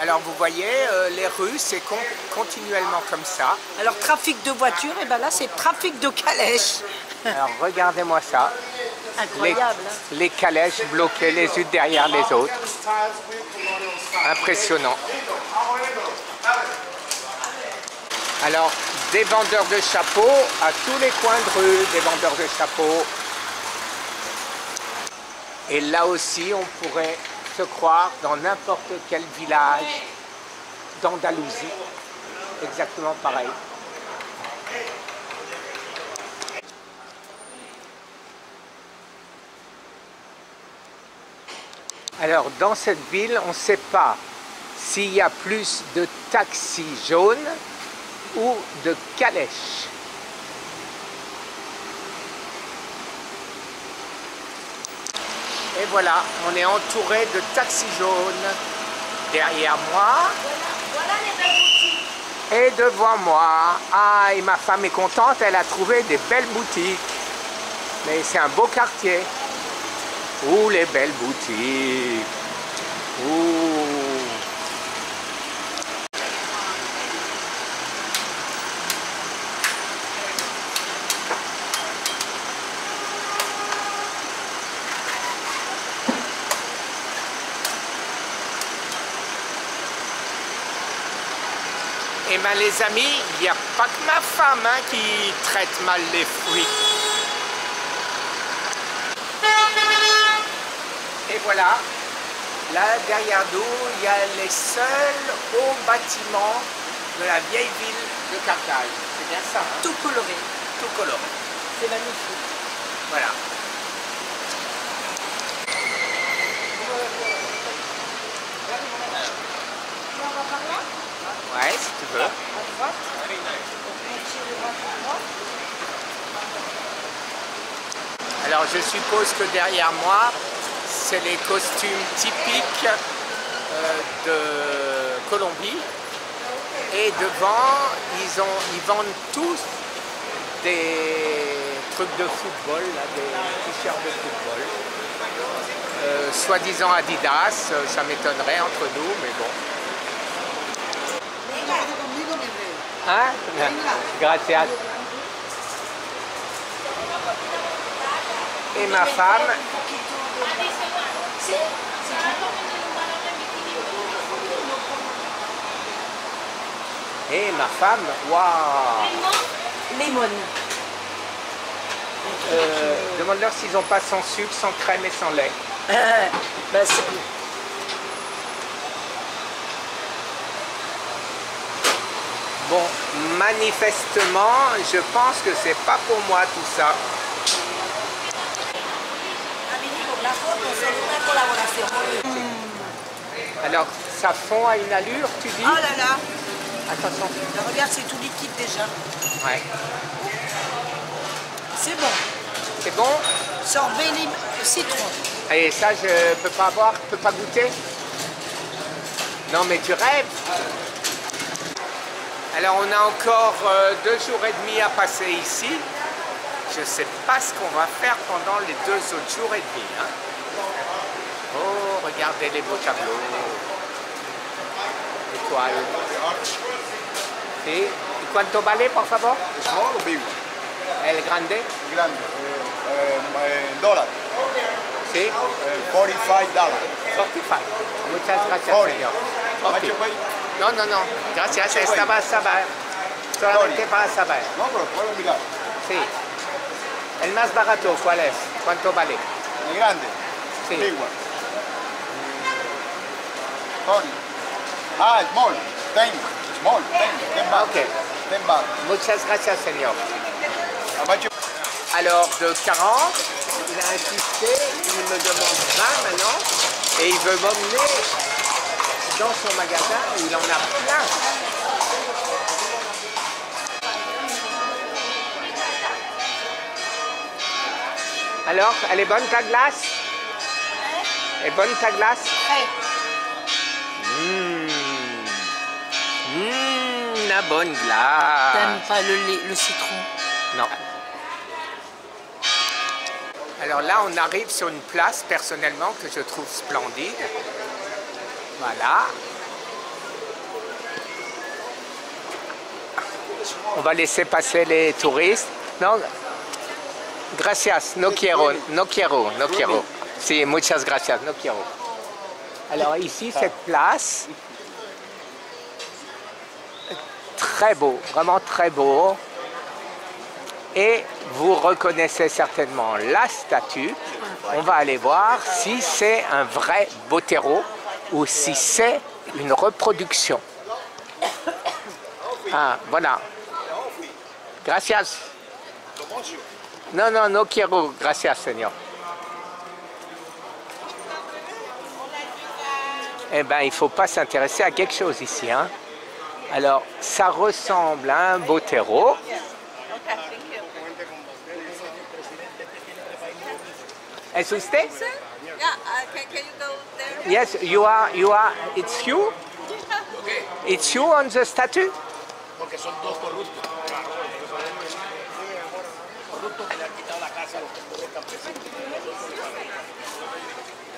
Alors vous voyez, euh, les rues, c'est con- continuellement comme ça. Alors trafic de voitures, et ben là c'est trafic de calèches. Alors regardez-moi ça. Incroyable. hein. les calèches bloquées les unes derrière les autres. Impressionnant. Alors, des vendeurs de chapeaux à tous les coins de rue, des vendeurs de chapeaux. Et là aussi, on pourrait se croire dans n'importe quel village d'Andalousie. Exactement pareil. Alors, dans cette ville, on ne sait pas s'il y a plus de taxis jaunes ou de calèches. Et voilà, on est entouré de taxis jaunes derrière moi et devant moi. Ah, ma femme est contente, elle a trouvé des belles boutiques. Mais c'est un beau quartier. Ouh, les belles boutiques. Ouh. Eh bien les amis, il n'y a pas que ma femme hein, qui traite mal les fruits. Voilà, là derrière nous, il y a les seuls hauts bâtiments de la vieille ville de Carthage. C'est bien ça, hein? Tout coloré. tout coloré. C'est magnifique. Voilà. Ouais, si tu veux. Alors je suppose que derrière moi, c'est les costumes typiques euh, de Colombie. Et devant, ils, ont, ils vendent tous des trucs de football, là, des t-shirts de football. Euh, Soi-disant Adidas, euh, ça m'étonnerait entre nous, mais bon. Hein? Gracias. Et ma femme, et ma femme, waouh Lemon. Euh, Demande-leur s'ils n'ont pas sans sucre, sans crème et sans lait. ben, c'est Bon, manifestement, je pense que c'est pas pour moi tout ça. Alors, ça fond à une allure, tu dis Oh là là Attention. Regarde, c'est tout liquide déjà. Ouais. C'est bon. C'est bon Sorbet lim- citron. Et ça, je peux pas avoir, je peux pas goûter Non, mais tu rêves Alors, on a encore euh, deux jours et demi à passer ici. Je sais pas ce qu'on va faire pendant les deux autres jours et demi. hein. Regardez les beaux tableaux. Étoiles. Et quanto vale, por favor? Small or big? El grande? Grande. Um, uh, dollar. Sí. Uh, Forty-five dollars. 45. Muchas gracias, Sorry. señor. How much Ok. you pay? No, no, no. Gracias. Esta va a saber. Solamente para saber. No, pero puedo mirar. Sí. El más barato, ¿cuál es? ¿Cuánto vale? El grande. Sí. Big one. Tony. Ah, small. Ten. Small. Ten. Ten baht. Ok. Ten baht. Muchas gracias, señor. Alors, de 40, il a insisté, il me demande 20 maintenant, et il veut m'emmener dans son magasin où il en a plein. Alors, elle est bonne ta glace? Elle est bonne ta glace? La bonne glace. T'aimes pas le lait, le citron Non. Alors là, on arrive sur une place, personnellement, que je trouve splendide. Voilà. On va laisser passer les touristes. Non, gracias, no quiero, no quiero, no quiero. Sí, muchas gracias, no quiero. Alors ici, cette place, très beau, vraiment très beau. Et vous reconnaissez certainement la statue. On va aller voir si c'est un vrai Botero ou si c'est une reproduction. Ah, voilà. Gracias. Non, non, no quiero. Gracias, señor. Eh bien, il ne faut pas s'intéresser à quelque chose ici. Hein. Alors, ça ressemble à un Botero. ¿Es usted? Yeah, uh, can, can you go there? Yes, you are, you are, it's you? It's you on the statue? Porque son dos corruptos. Corruptos que le han quitado la casa a los campesinos.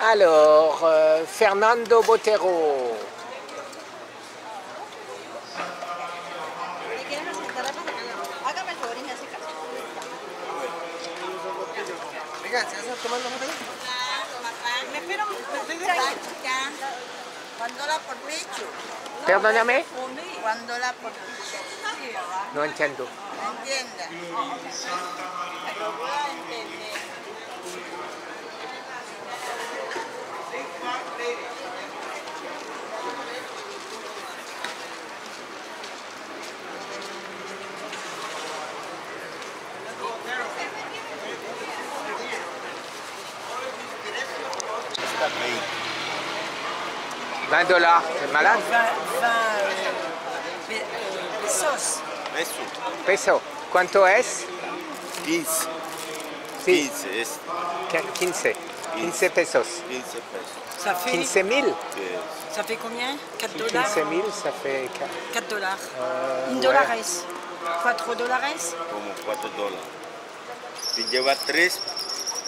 Alors, euh, Fernando Botero. ¿Me quieren presentar a la Hágame el favor y me hace caso. Me espero, me estoy ya. Cuándola por pecho. Perdóname, Cuándola por pecho. no entiendo. Entienda. Lo voy a entender. 20 dollars, c'est malade 20, 20 euh, pe- euh, pesos. Eso. Peso. ¿Cuánto es? 15. Sí, 15 es 15. 15 pesos. 15 pesos. Ça fait, 15 000 Que ça fait combien? 4 dollars? 15 000, ça fait... 4 dollars. Euh, Un ouais. dólares. 4 dólares como 4 dólares. Si lleva 3,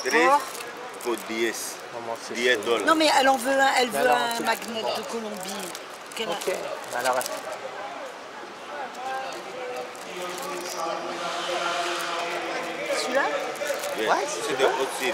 3 Por por 10. Comment c'est 10 dólares. Non mais elle en veut un, elle veut Alors, un magnet de Colombie. Qu'elle a- Ok, alors... Celui-là Yes. Ouais, C'est de City.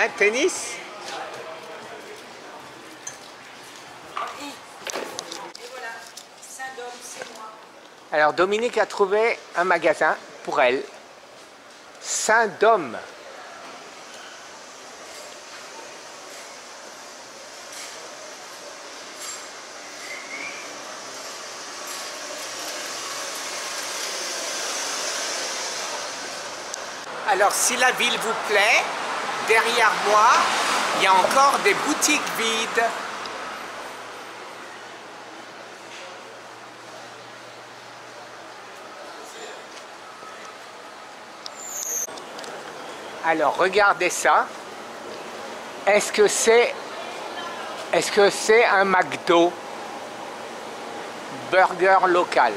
Un tennis? Alors Dominique a trouvé un magasin pour elle. Saint-Dôme. Alors si la ville vous plaît, derrière moi, il y a encore des boutiques vides. Alors regardez ça. Est-ce que c'est est-ce que c'est un McDo? Burger local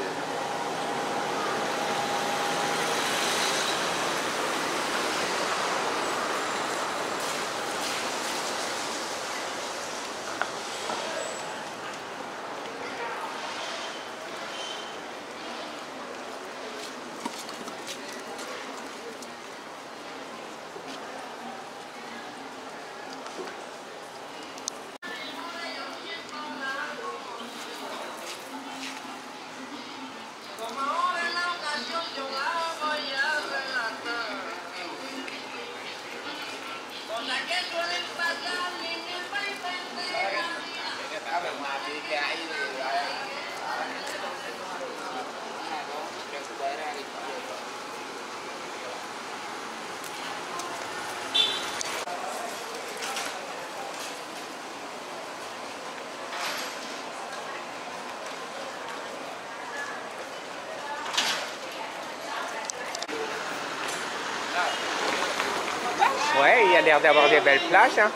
l'air d'avoir des belles plages. Hein.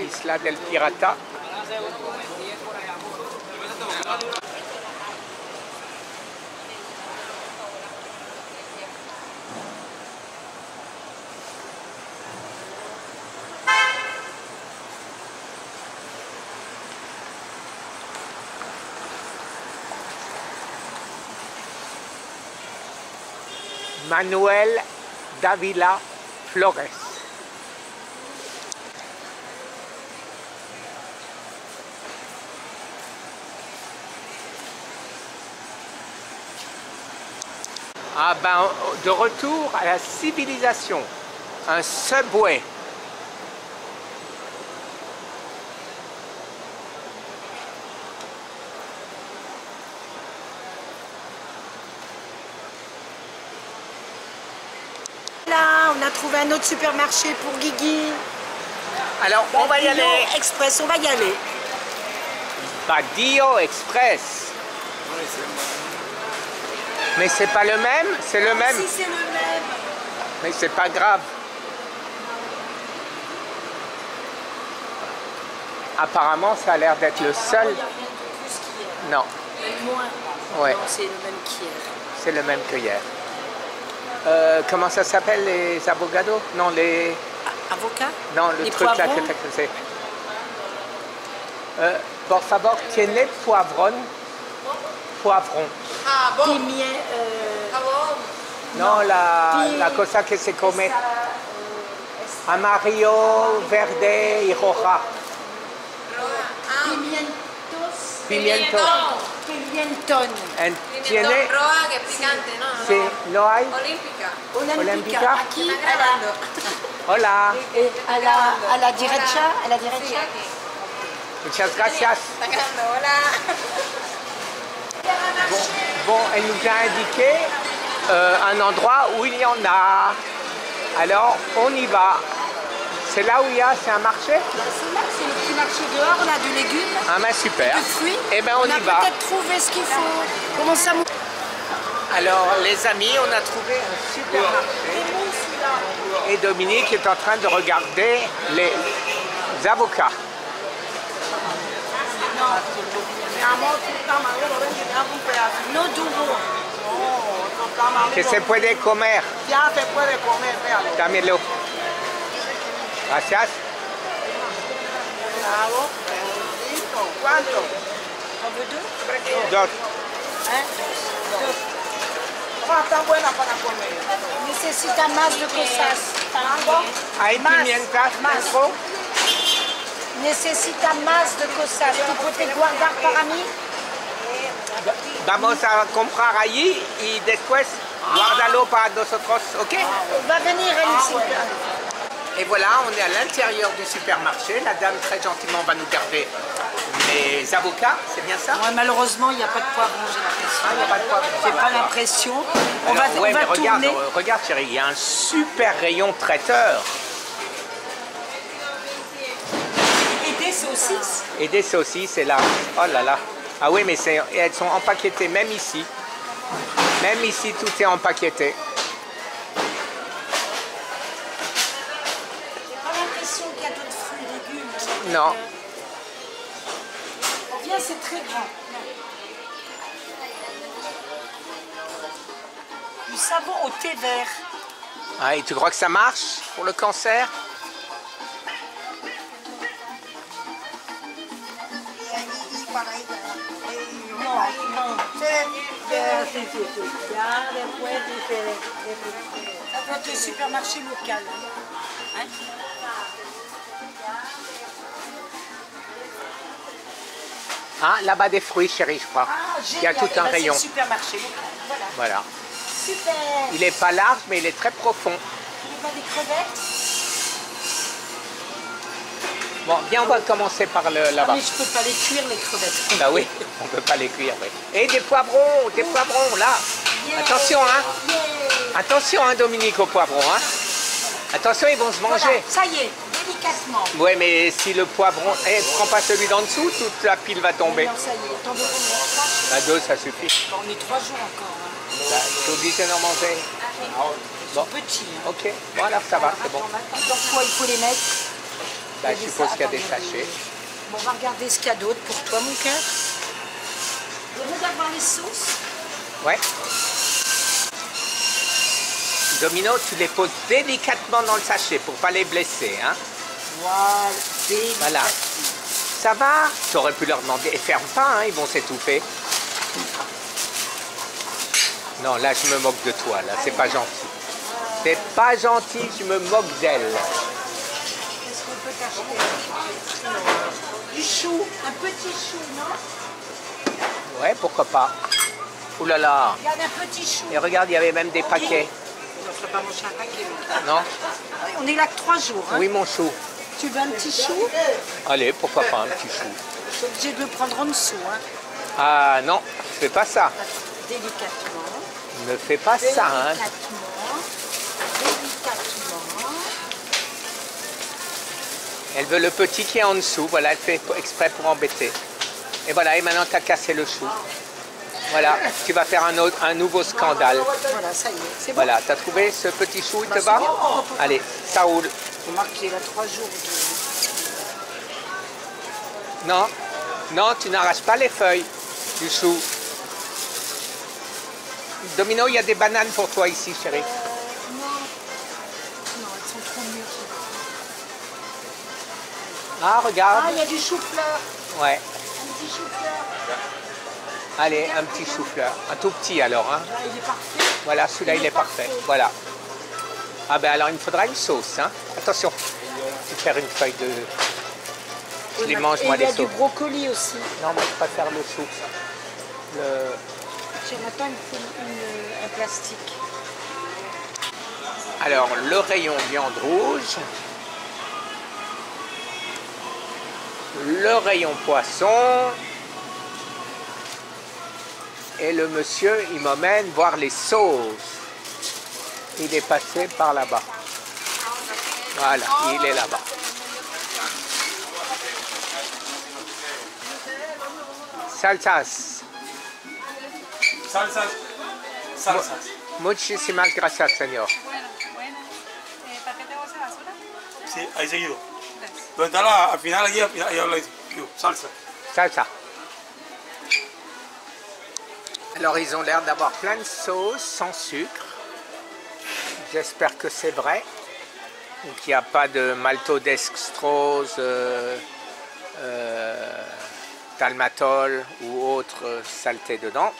Isla del Pirata. Manuel Davila Flores. Ah ben, de retour à la civilisation, un subway. Là, on a trouvé un autre supermarché pour Guigui. Alors, on va y aller. Express, on va y aller. Badio Express. Mais c'est pas le même, c'est le même. Si c'est le même. Mais c'est pas grave. Apparemment, ça a l'air d'être le seul. Il n'y a rien de plus qu'hier. Non, ouais, c'est le même qu'hier. c'est le même que hier. Euh, comment ça s'appelle les avocados? Non, les. Ah, Avocat? Non, le Les truc là que t'as cassé. Euh, por favor, tiene poivron Poivron. Pimien, euh, Non, la, Pi- la cosa que se come. esa, euh, Amarillo, verde y roja. Pimientos. Pimiento. Pimienton. En- ¿Tiene? roja que es picante, ¿no? Sí, ¿lo hay? Olímpica. Olímpica. Olímpica. Aquí, Están à la, grabando. Hola, eh, à la, à la derecha, à la Sí, derecha. aquí. muchas gracias. Están grabando. Hola. Bon, bon, elle nous a indiqué euh, un endroit où il y en a. Alors, on y va. C'est là où il y a, c'est un marché? C'est là, c'est le petit marché dehors, là, de légumes, Ah ben super. de fruits. Eh ben on, a y va. peut-être trouvé ce qu'il faut. Comment ça Alors les amis, on a trouvé un supermarché. Et Dominique est en train de regarder les avocats. No duro. Que se puede comer. Ya se puede comer, véalo. Dámelo. Gracias. Bravo. Listo. ¿Cuánto? Dos. ¿Eh? Ah, está buena para comer. Necesita más de cosas. Hay Más, pimientas más. Dentro. Necesita más de cosas. ¿Tú puedes guardar para mí? Vamos a comprar allí y después guardalo para nosotros, ¿ok? Va venir elle ici. Et voilà, on est à l'intérieur du supermarché. La dame très gentiment va nous garder les avocats, c'est bien ça? Ouais, malheureusement, il n'y a pas de poivron, j'ai l'impression. Ah, il n'y a pas de poivron. J'ai pas l'impression. On va, ouais, on va mais regarde, tourner. euh, regarde chérie, il y a un super rayon traiteur Et des saucisses? et des saucisses et là. Oh là là. Ah oui, mais c'est- elles sont empaquetées même ici. Même ici, tout est empaqueté. J'ai pas l'impression qu'il y a d'autres fruits et légumes. à l'intérieur. Non. Viens, c'est très grand. Du savon au thé vert. Ah, et tu crois que ça marche pour le cancer? Sí, sí, sí. Ya después dice le supermarché local. hein. Ah, là-bas des fruits, chérie, je crois. Ah, il y a tout Eh un ben, c'est rayon. supermarché local. Voilà. Voilà. Super. Il n'est pas large, mais il est très profond. Veux pas des crevettes? Bon, bien, on va commencer par le Ah, là-bas. Mais je peux pas les cuire, les crevettes. Bah oui, on peut pas les cuire, oui. Et des poivrons, des poivrons, là. Attention, hein. Yeah. Attention, hein, Dominique, aux poivrons, hein. Attention, ils vont se Voilà, manger. ça y est, délicatement. Ouais, mais si le poivron... Eh, prends pas celui d'en dessous, toute la pile va tomber. Non, ça y est, t'en veux combien La dose, ça suffit. Bon, On est trois jours encore. hein. Bah, Je suis obligé d'en manger. sont petits. hein. Ok, bon alors ça va, c'est bon. Dans quoi il faut les mettre? Bah, je suppose qu'il y a des sachets. Bon, on va regarder ce qu'il y a d'autre pour toi, mon cœur. On regarde voir les sauces. Ouais. Domino, tu les poses délicatement dans le sachet pour pas les blesser. Hein. Voilà, délicat. Voilà. Ça va Tu aurais pu leur demander. Et ferme pas, hein, ils vont s'étouffer. Non, là, je me moque de toi. Là, c'est pas gentil. C'est pas gentil, je me moque d'elle. Du chou, un petit chou, non Ouais, pourquoi pas. Ouh là là. Regarde un petit chou. Et regarde, il y avait même des paquets. On ne pas manger un paquet. Non Oui, On est là que trois jours. hein. Oui, mon chou. Tu veux un petit chou Allez, pourquoi pas un petit chou. Je suis obligée de le prendre en dessous. Hein. Ah non, fais pas ça. Délicatement. Ne fais pas ça, hein. Délicatement. Délicatement. Elle veut le petit qui est en dessous. Voilà, elle fait exprès pour embêter. Et voilà, et maintenant tu as cassé le chou. Voilà, tu vas faire un, autre, un nouveau scandale. Voilà, ça y est. C'est bon. Voilà, tu as trouvé ce petit chou, il Bah, te va bien. Allez, ça roule. Remarque, là trois jours. de- Non, non, tu n'arraches pas les feuilles du chou. Domino, il y a des bananes pour toi ici, chérie. Ah, Ah, regarde. il y a du chou-fleur. Ouais. Un petit chou-fleur. Allez, un petit chou-fleur. Un tout petit alors. Hein. Là, il est parfait. Voilà, celui-là, il est parfait. Voilà. Ah ben alors, il me faudra une sauce. Hein. Attention, je vais faire une feuille de... Je les mange, moi, il y les a du sauces. brocoli aussi. Non, moi, je préfère le chou. Le... Maintenant, il faut une- une- un plastique. Alors, le rayon viande rouge. Le rayon poisson. Et le monsieur, il m'emmène voir les sauces. Il est passé par là-bas. Voilà, il est là-bas. Salsas. Salsas. Salsas. Muchísimas gracias, señor. Bueno, bueno. Eh. Sí, ahí seguido. Donde está la, al final aquí, yo, salsa. Salsa. Alors, ils ont l'air d'avoir plein de sauces sans sucre. J'espère que c'est vrai. Et qu'il n'y a pas de maltodextrose, euh, euh, talmatol ou autre euh, saleté dedans.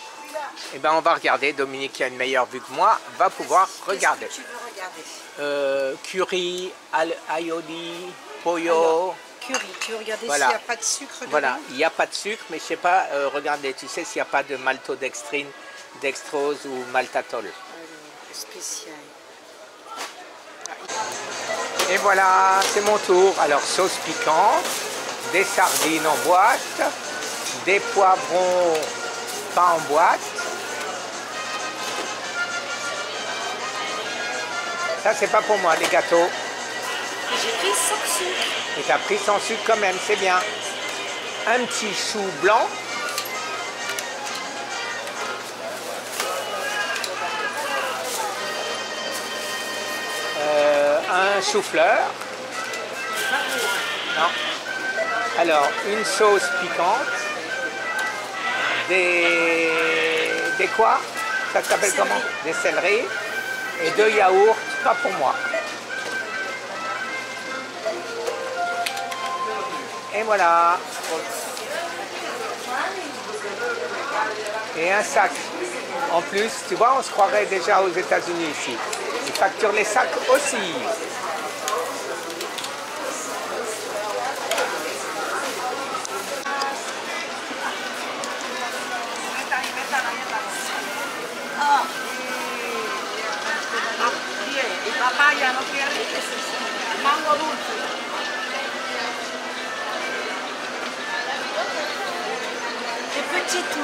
Eh bien, on va regarder. Dominique, qui a une meilleure vue que moi, va pouvoir regarder. Qu'est-ce que tu veux regarder? Euh, curry, al- aioli, pollo. Curry. Tu Voilà. s'il n'y a pas de sucre dedans Voilà, il n'y a pas de sucre, mais je sais pas, euh, regardez, tu sais s'il n'y a pas de maltodextrine, dextrose ou maltatol. Spécial. Et voilà, c'est mon tour. Alors, sauce piquante, des sardines en boîte, des poivrons pas en boîte. Ça, c'est pas pour moi, les gâteaux. J'ai pris sans sucre. Et t'as pris sans sucre quand même, c'est bien. Un petit chou blanc. Euh, un chou-fleur. Non. Alors, une sauce piquante. Des... Des quoi? Ça s'appelle Céleri. comment? Des céleris. Et deux yaourts, pas pour moi. Et voilà. Et un sac. En plus, tu vois, on se croirait déjà aux États-Unis ici. Ils facturent les sacs aussi. Y papaya, ¿no quiere? Mango dulce. Des petites mangues. Mango, venga para que pruebe.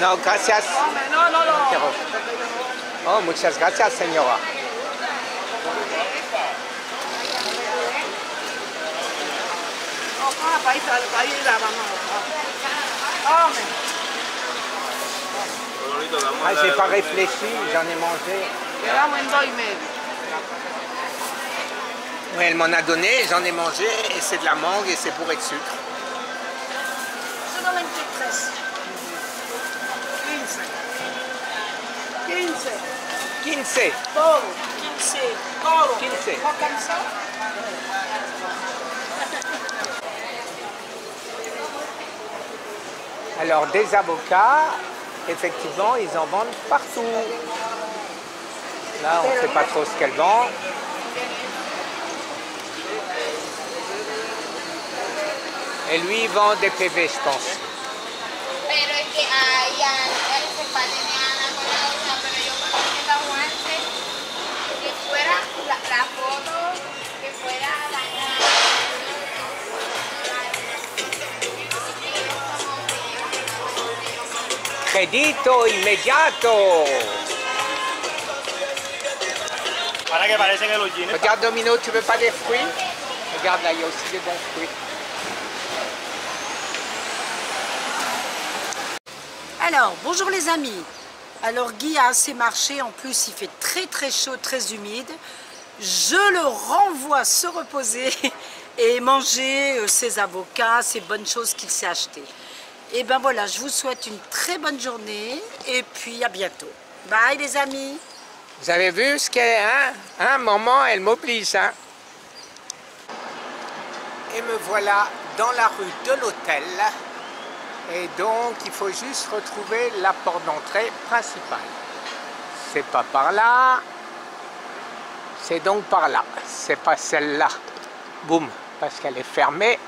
No, gracias. No, no, no. Oh, muchas gracias, señora. Ah, j'ai pas réfléchi, j'en ai mangé. Quedamos en dos y medio. Oui, elle m'en a donné, j'en ai mangé, et c'est de la mangue et c'est bourré de sucre. Solamente tres. 15. 15. 15. Todo. 15. Todo. 15. Pas comme ça? Alors, des avocats, effectivement, ils en vendent partout. Là, on ne sait pas trop ce qu'elle vend. Et lui, il vend des PV, je pense. Crédito inmediato. Para que parecen. Regarde Domino, tu veux pas des fruits? Regarde là, il y a aussi des bons fruits. Alors, bonjour les amis. Alors Guy a assez marché, en plus il fait très très chaud, très humide. Je le renvoie se reposer et manger euh, ses avocats, ces bonnes choses qu'il s'est achetées. Et ben voilà, je vous souhaite une très bonne journée et puis à bientôt. Bye les amis Vous avez vu ce qu'elle est, hein Hein, maman, elle m'oblige, hein? Et me voilà dans la rue de l'hôtel. Et donc, il faut juste retrouver la porte d'entrée principale. C'est pas par là. C'est donc par là. C'est pas celle-là. Boum, parce qu'elle est fermée.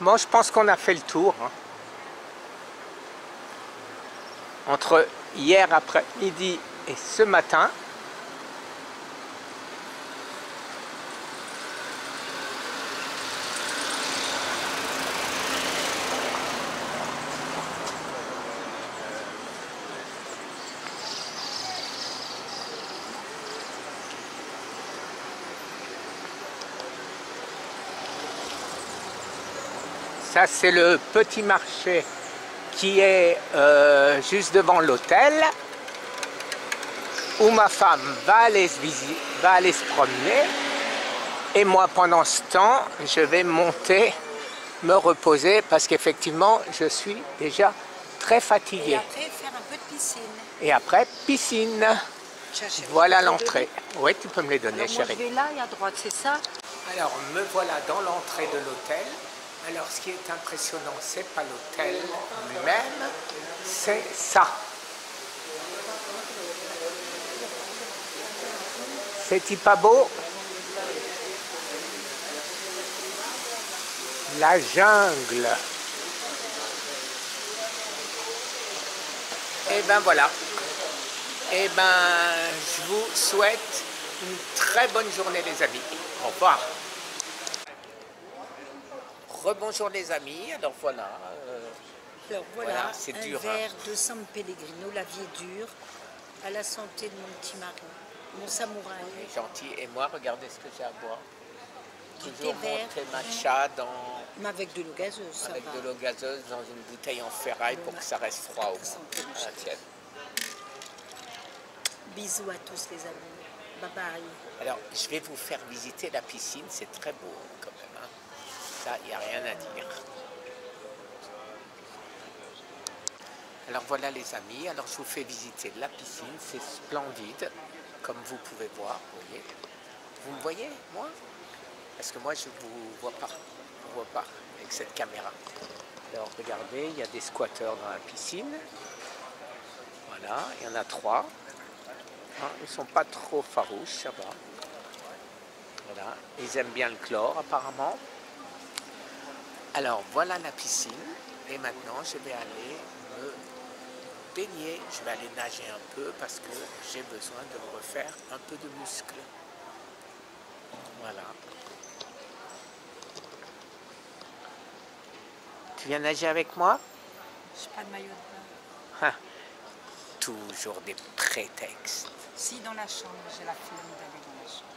Moi, je pense qu'on a fait le tour. hein. Entre hier après-midi et ce matin, Ça, c'est le petit marché qui est euh, juste devant l'hôtel où ma femme va aller, se visi- va aller se promener. Et moi pendant ce temps je vais monter me reposer parce qu'effectivement je suis déjà très Et fatigué après faire un peu de piscine. et après piscine. Chérie, voilà l'entrée. oui tu peux me les donner Alors moi je chérie vais là et à droite, c'est ça? Alors, me voilà dans l'entrée de l'hôtel. Alors, ce qui est impressionnant, c'est pas l'hôtel lui-même, c'est ça. C'est-il pas beau? La jungle. Et ben voilà. Et ben, je vous souhaite une très bonne journée, les amis. Au revoir. Rebonjour, les amis. Alors voilà. euh, Alors voilà, Voilà, c'est un dur, hein. verre de San Pellegrino, la vie est dure, à la santé de mon petit mari, mon samouraï. gentil. Et moi, regardez ce que j'ai à boire. Du Toujours mon thé matcha dans, Mais avec de l'eau gazeuse, ça avec va. de l'eau gazeuse dans une bouteille en ferraille pour que ça reste froid au moins. Santé, mon à la tienne. Bisous à tous les amis. Bye bye. Alors, je vais vous faire visiter la piscine. C'est très beau quand même. Il n'y a rien à dire. Alors voilà les amis, alors je vous fais visiter la piscine, c'est splendide, comme vous pouvez voir, vous me voyez, moi? Parce que moi je ne vous vois pas, vous vois pas avec cette caméra. Alors regardez, il y a des squatteurs dans la piscine. Voilà, il y en a trois. Hein, ils sont pas trop farouches, ça va. Voilà, ils aiment bien le chlore apparemment. Alors voilà la piscine et maintenant je vais aller me baigner, je vais aller nager un peu parce que j'ai besoin de me refaire un peu de muscles. Voilà. Tu viens nager avec moi? Je pas de maillot de bain. toujours des prétextes. Si, dans la chambre, j'ai la flemme d'aller dans la chambre.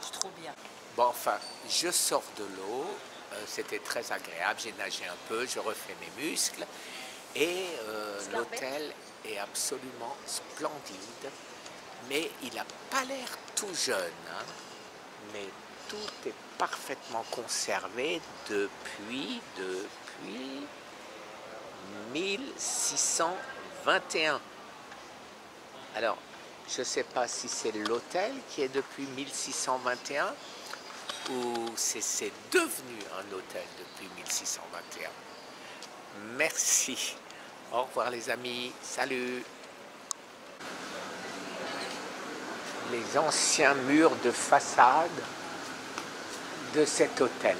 C'est trop bien. Bon, enfin, je sors de l'eau, c'était très agréable, j'ai nagé un peu, je refais mes muscles, et euh, l'hôtel est absolument splendide, mais il n'a pas l'air tout jeune, hein. mais tout est parfaitement conservé depuis, depuis 1621. Alors, je ne sais pas si c'est l'hôtel qui est depuis 1621 si c'est devenu un hôtel depuis 1621. Merci. Au revoir les amis. Salut. Les anciens murs de façade de cet hôtel.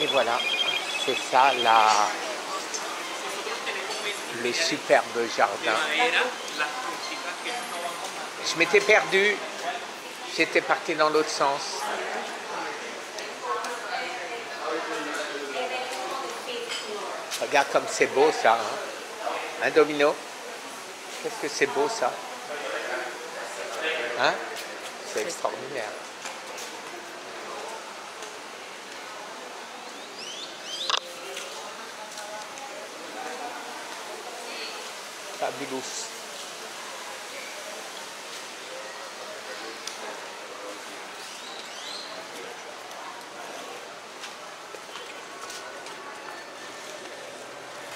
Et voilà, c'est ça la, les superbes jardins. Je m'étais perdu, j'étais parti dans l'autre sens. Regarde comme c'est beau ça. Hein, Hein, Domino? Qu'est-ce que c'est beau ça? Hein? C'est extraordinaire.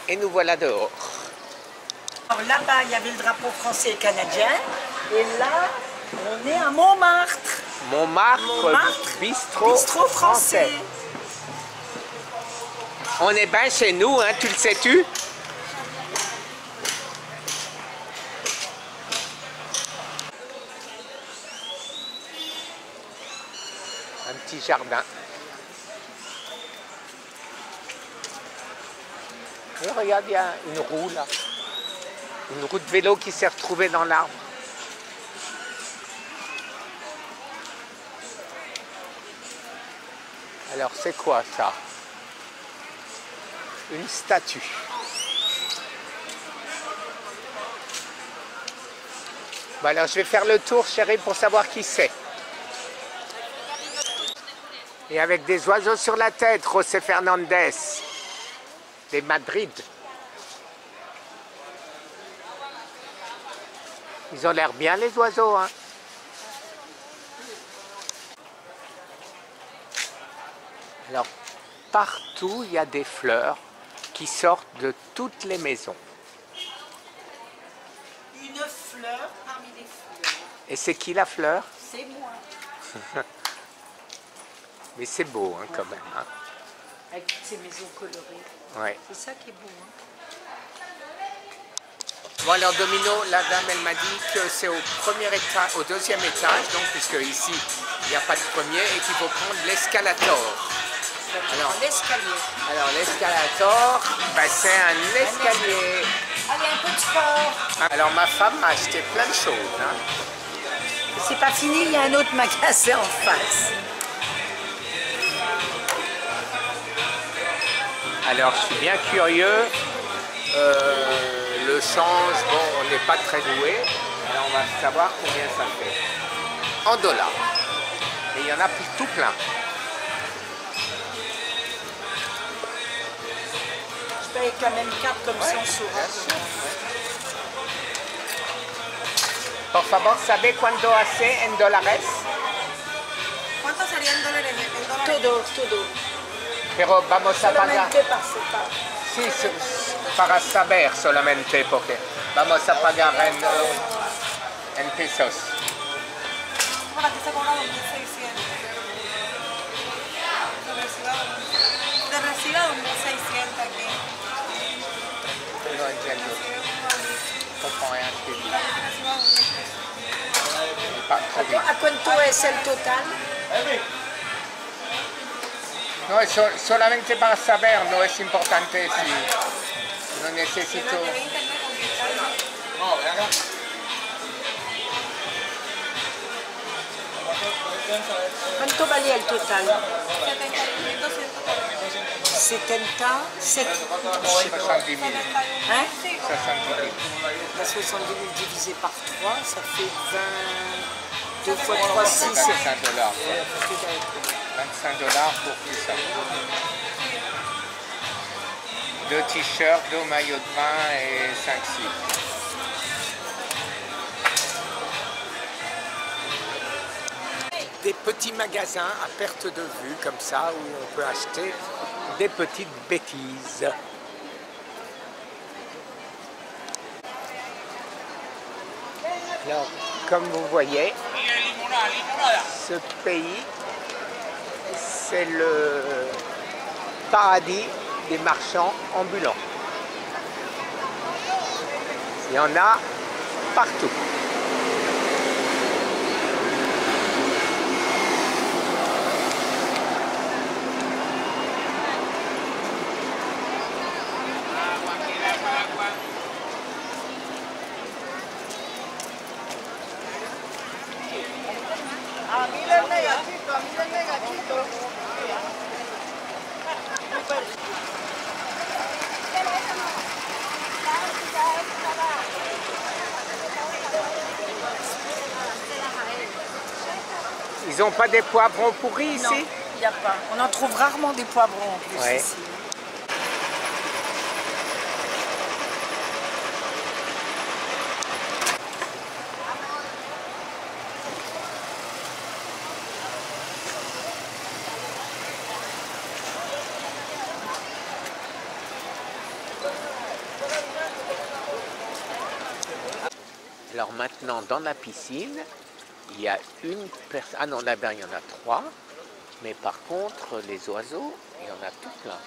Et nous voilà dehors. Alors là-bas, il y avait le drapeau français et canadien. Et là, on est à Montmartre. Montmartre, Montmartre, bistrot, Bistrot français. On est bien chez nous, hein, tu le sais-tu? Jardin. Regarde, il y a une roue là. Une roue de vélo qui s'est retrouvée dans l'arbre. Alors c'est quoi ça? Une statue. Bon alors je vais faire le tour chérie pour savoir qui c'est. Et avec des oiseaux sur la tête, José Fernandez. Des Madrid. Ils ont l'air bien les oiseaux, hein. Alors, partout, il y a des fleurs qui sortent de toutes les maisons. Une fleur parmi les fleurs. Et c'est qui la fleur? C'est moi. Mais c'est beau hein, quand même. hein. Avec toutes ces maisons colorées. Ouais. C'est ça qui est beau. Hein. Bon alors Domino, la dame elle m'a dit que c'est au premier étage, au deuxième étage, donc puisque ici il n'y a pas de premier et qu'il faut prendre l'escalator. Alors, L'escalier. alors l'escalator, ben, c'est un escalier. Allez, un peu de sport. Alors ma femme m'a acheté plein de choses. hein. C'est pas fini, il y a un autre magasin en face. Alors je suis bien curieux. Euh, le change, bon, on n'est pas très doué. Alors on va savoir combien ça fait. En dollars. Et il y en a plus tout plein. Je paye quand même 4 comme ça, on saura. Por favor, ¿sabe cuánto hace en dólares? ¿Cuánto serían dólares? En dólares? Todo, todo. Pero vamos a pagar. Sí, para saber solamente, porque vamos a pagar en, en pesos. Bueno, aquí se cobra 2.600. De recibo 2.600 aquí. No entiendo. Comprends rien ce que dit. Pas très bien. ¿A cuánto es el total? No, so- solamente para saber, no es importante si no necesito. No, ven acá. ¿Cuánto valía el total? 70, 7, 70 000. hein 70 000. La 70 000 divisé par 3, ça fait 20, 2 fois 3, 6. 25 dollars. 25 dollars pour tout ça. Deux t-shirts, deux maillots de bain et 5 slips. Des petits magasins à perte de vue comme ça où on peut acheter des petites bêtises. Alors, comme vous voyez, ce pays, c'est le paradis des marchands ambulants. Il y en a partout. A mí el negachito, a mí el negachito. Ils n'ont pas des poivrons pourris Non, ici il n'y a pas. On en trouve rarement des poivrons en plus Ouais. ici. Alors maintenant, dans la piscine, il y a une personne. Ah non, là-bas, il y en a trois. Mais par contre, les oiseaux, il y en a tout plein.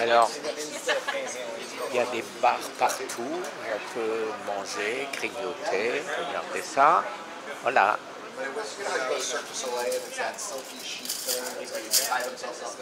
Alors, il y a des bars partout, on peut manger, grignoter, regardez ça. Voilà, But it was, you know, you go to Cirque du Soleil and it's that silky sheet thing, you tie themselves up.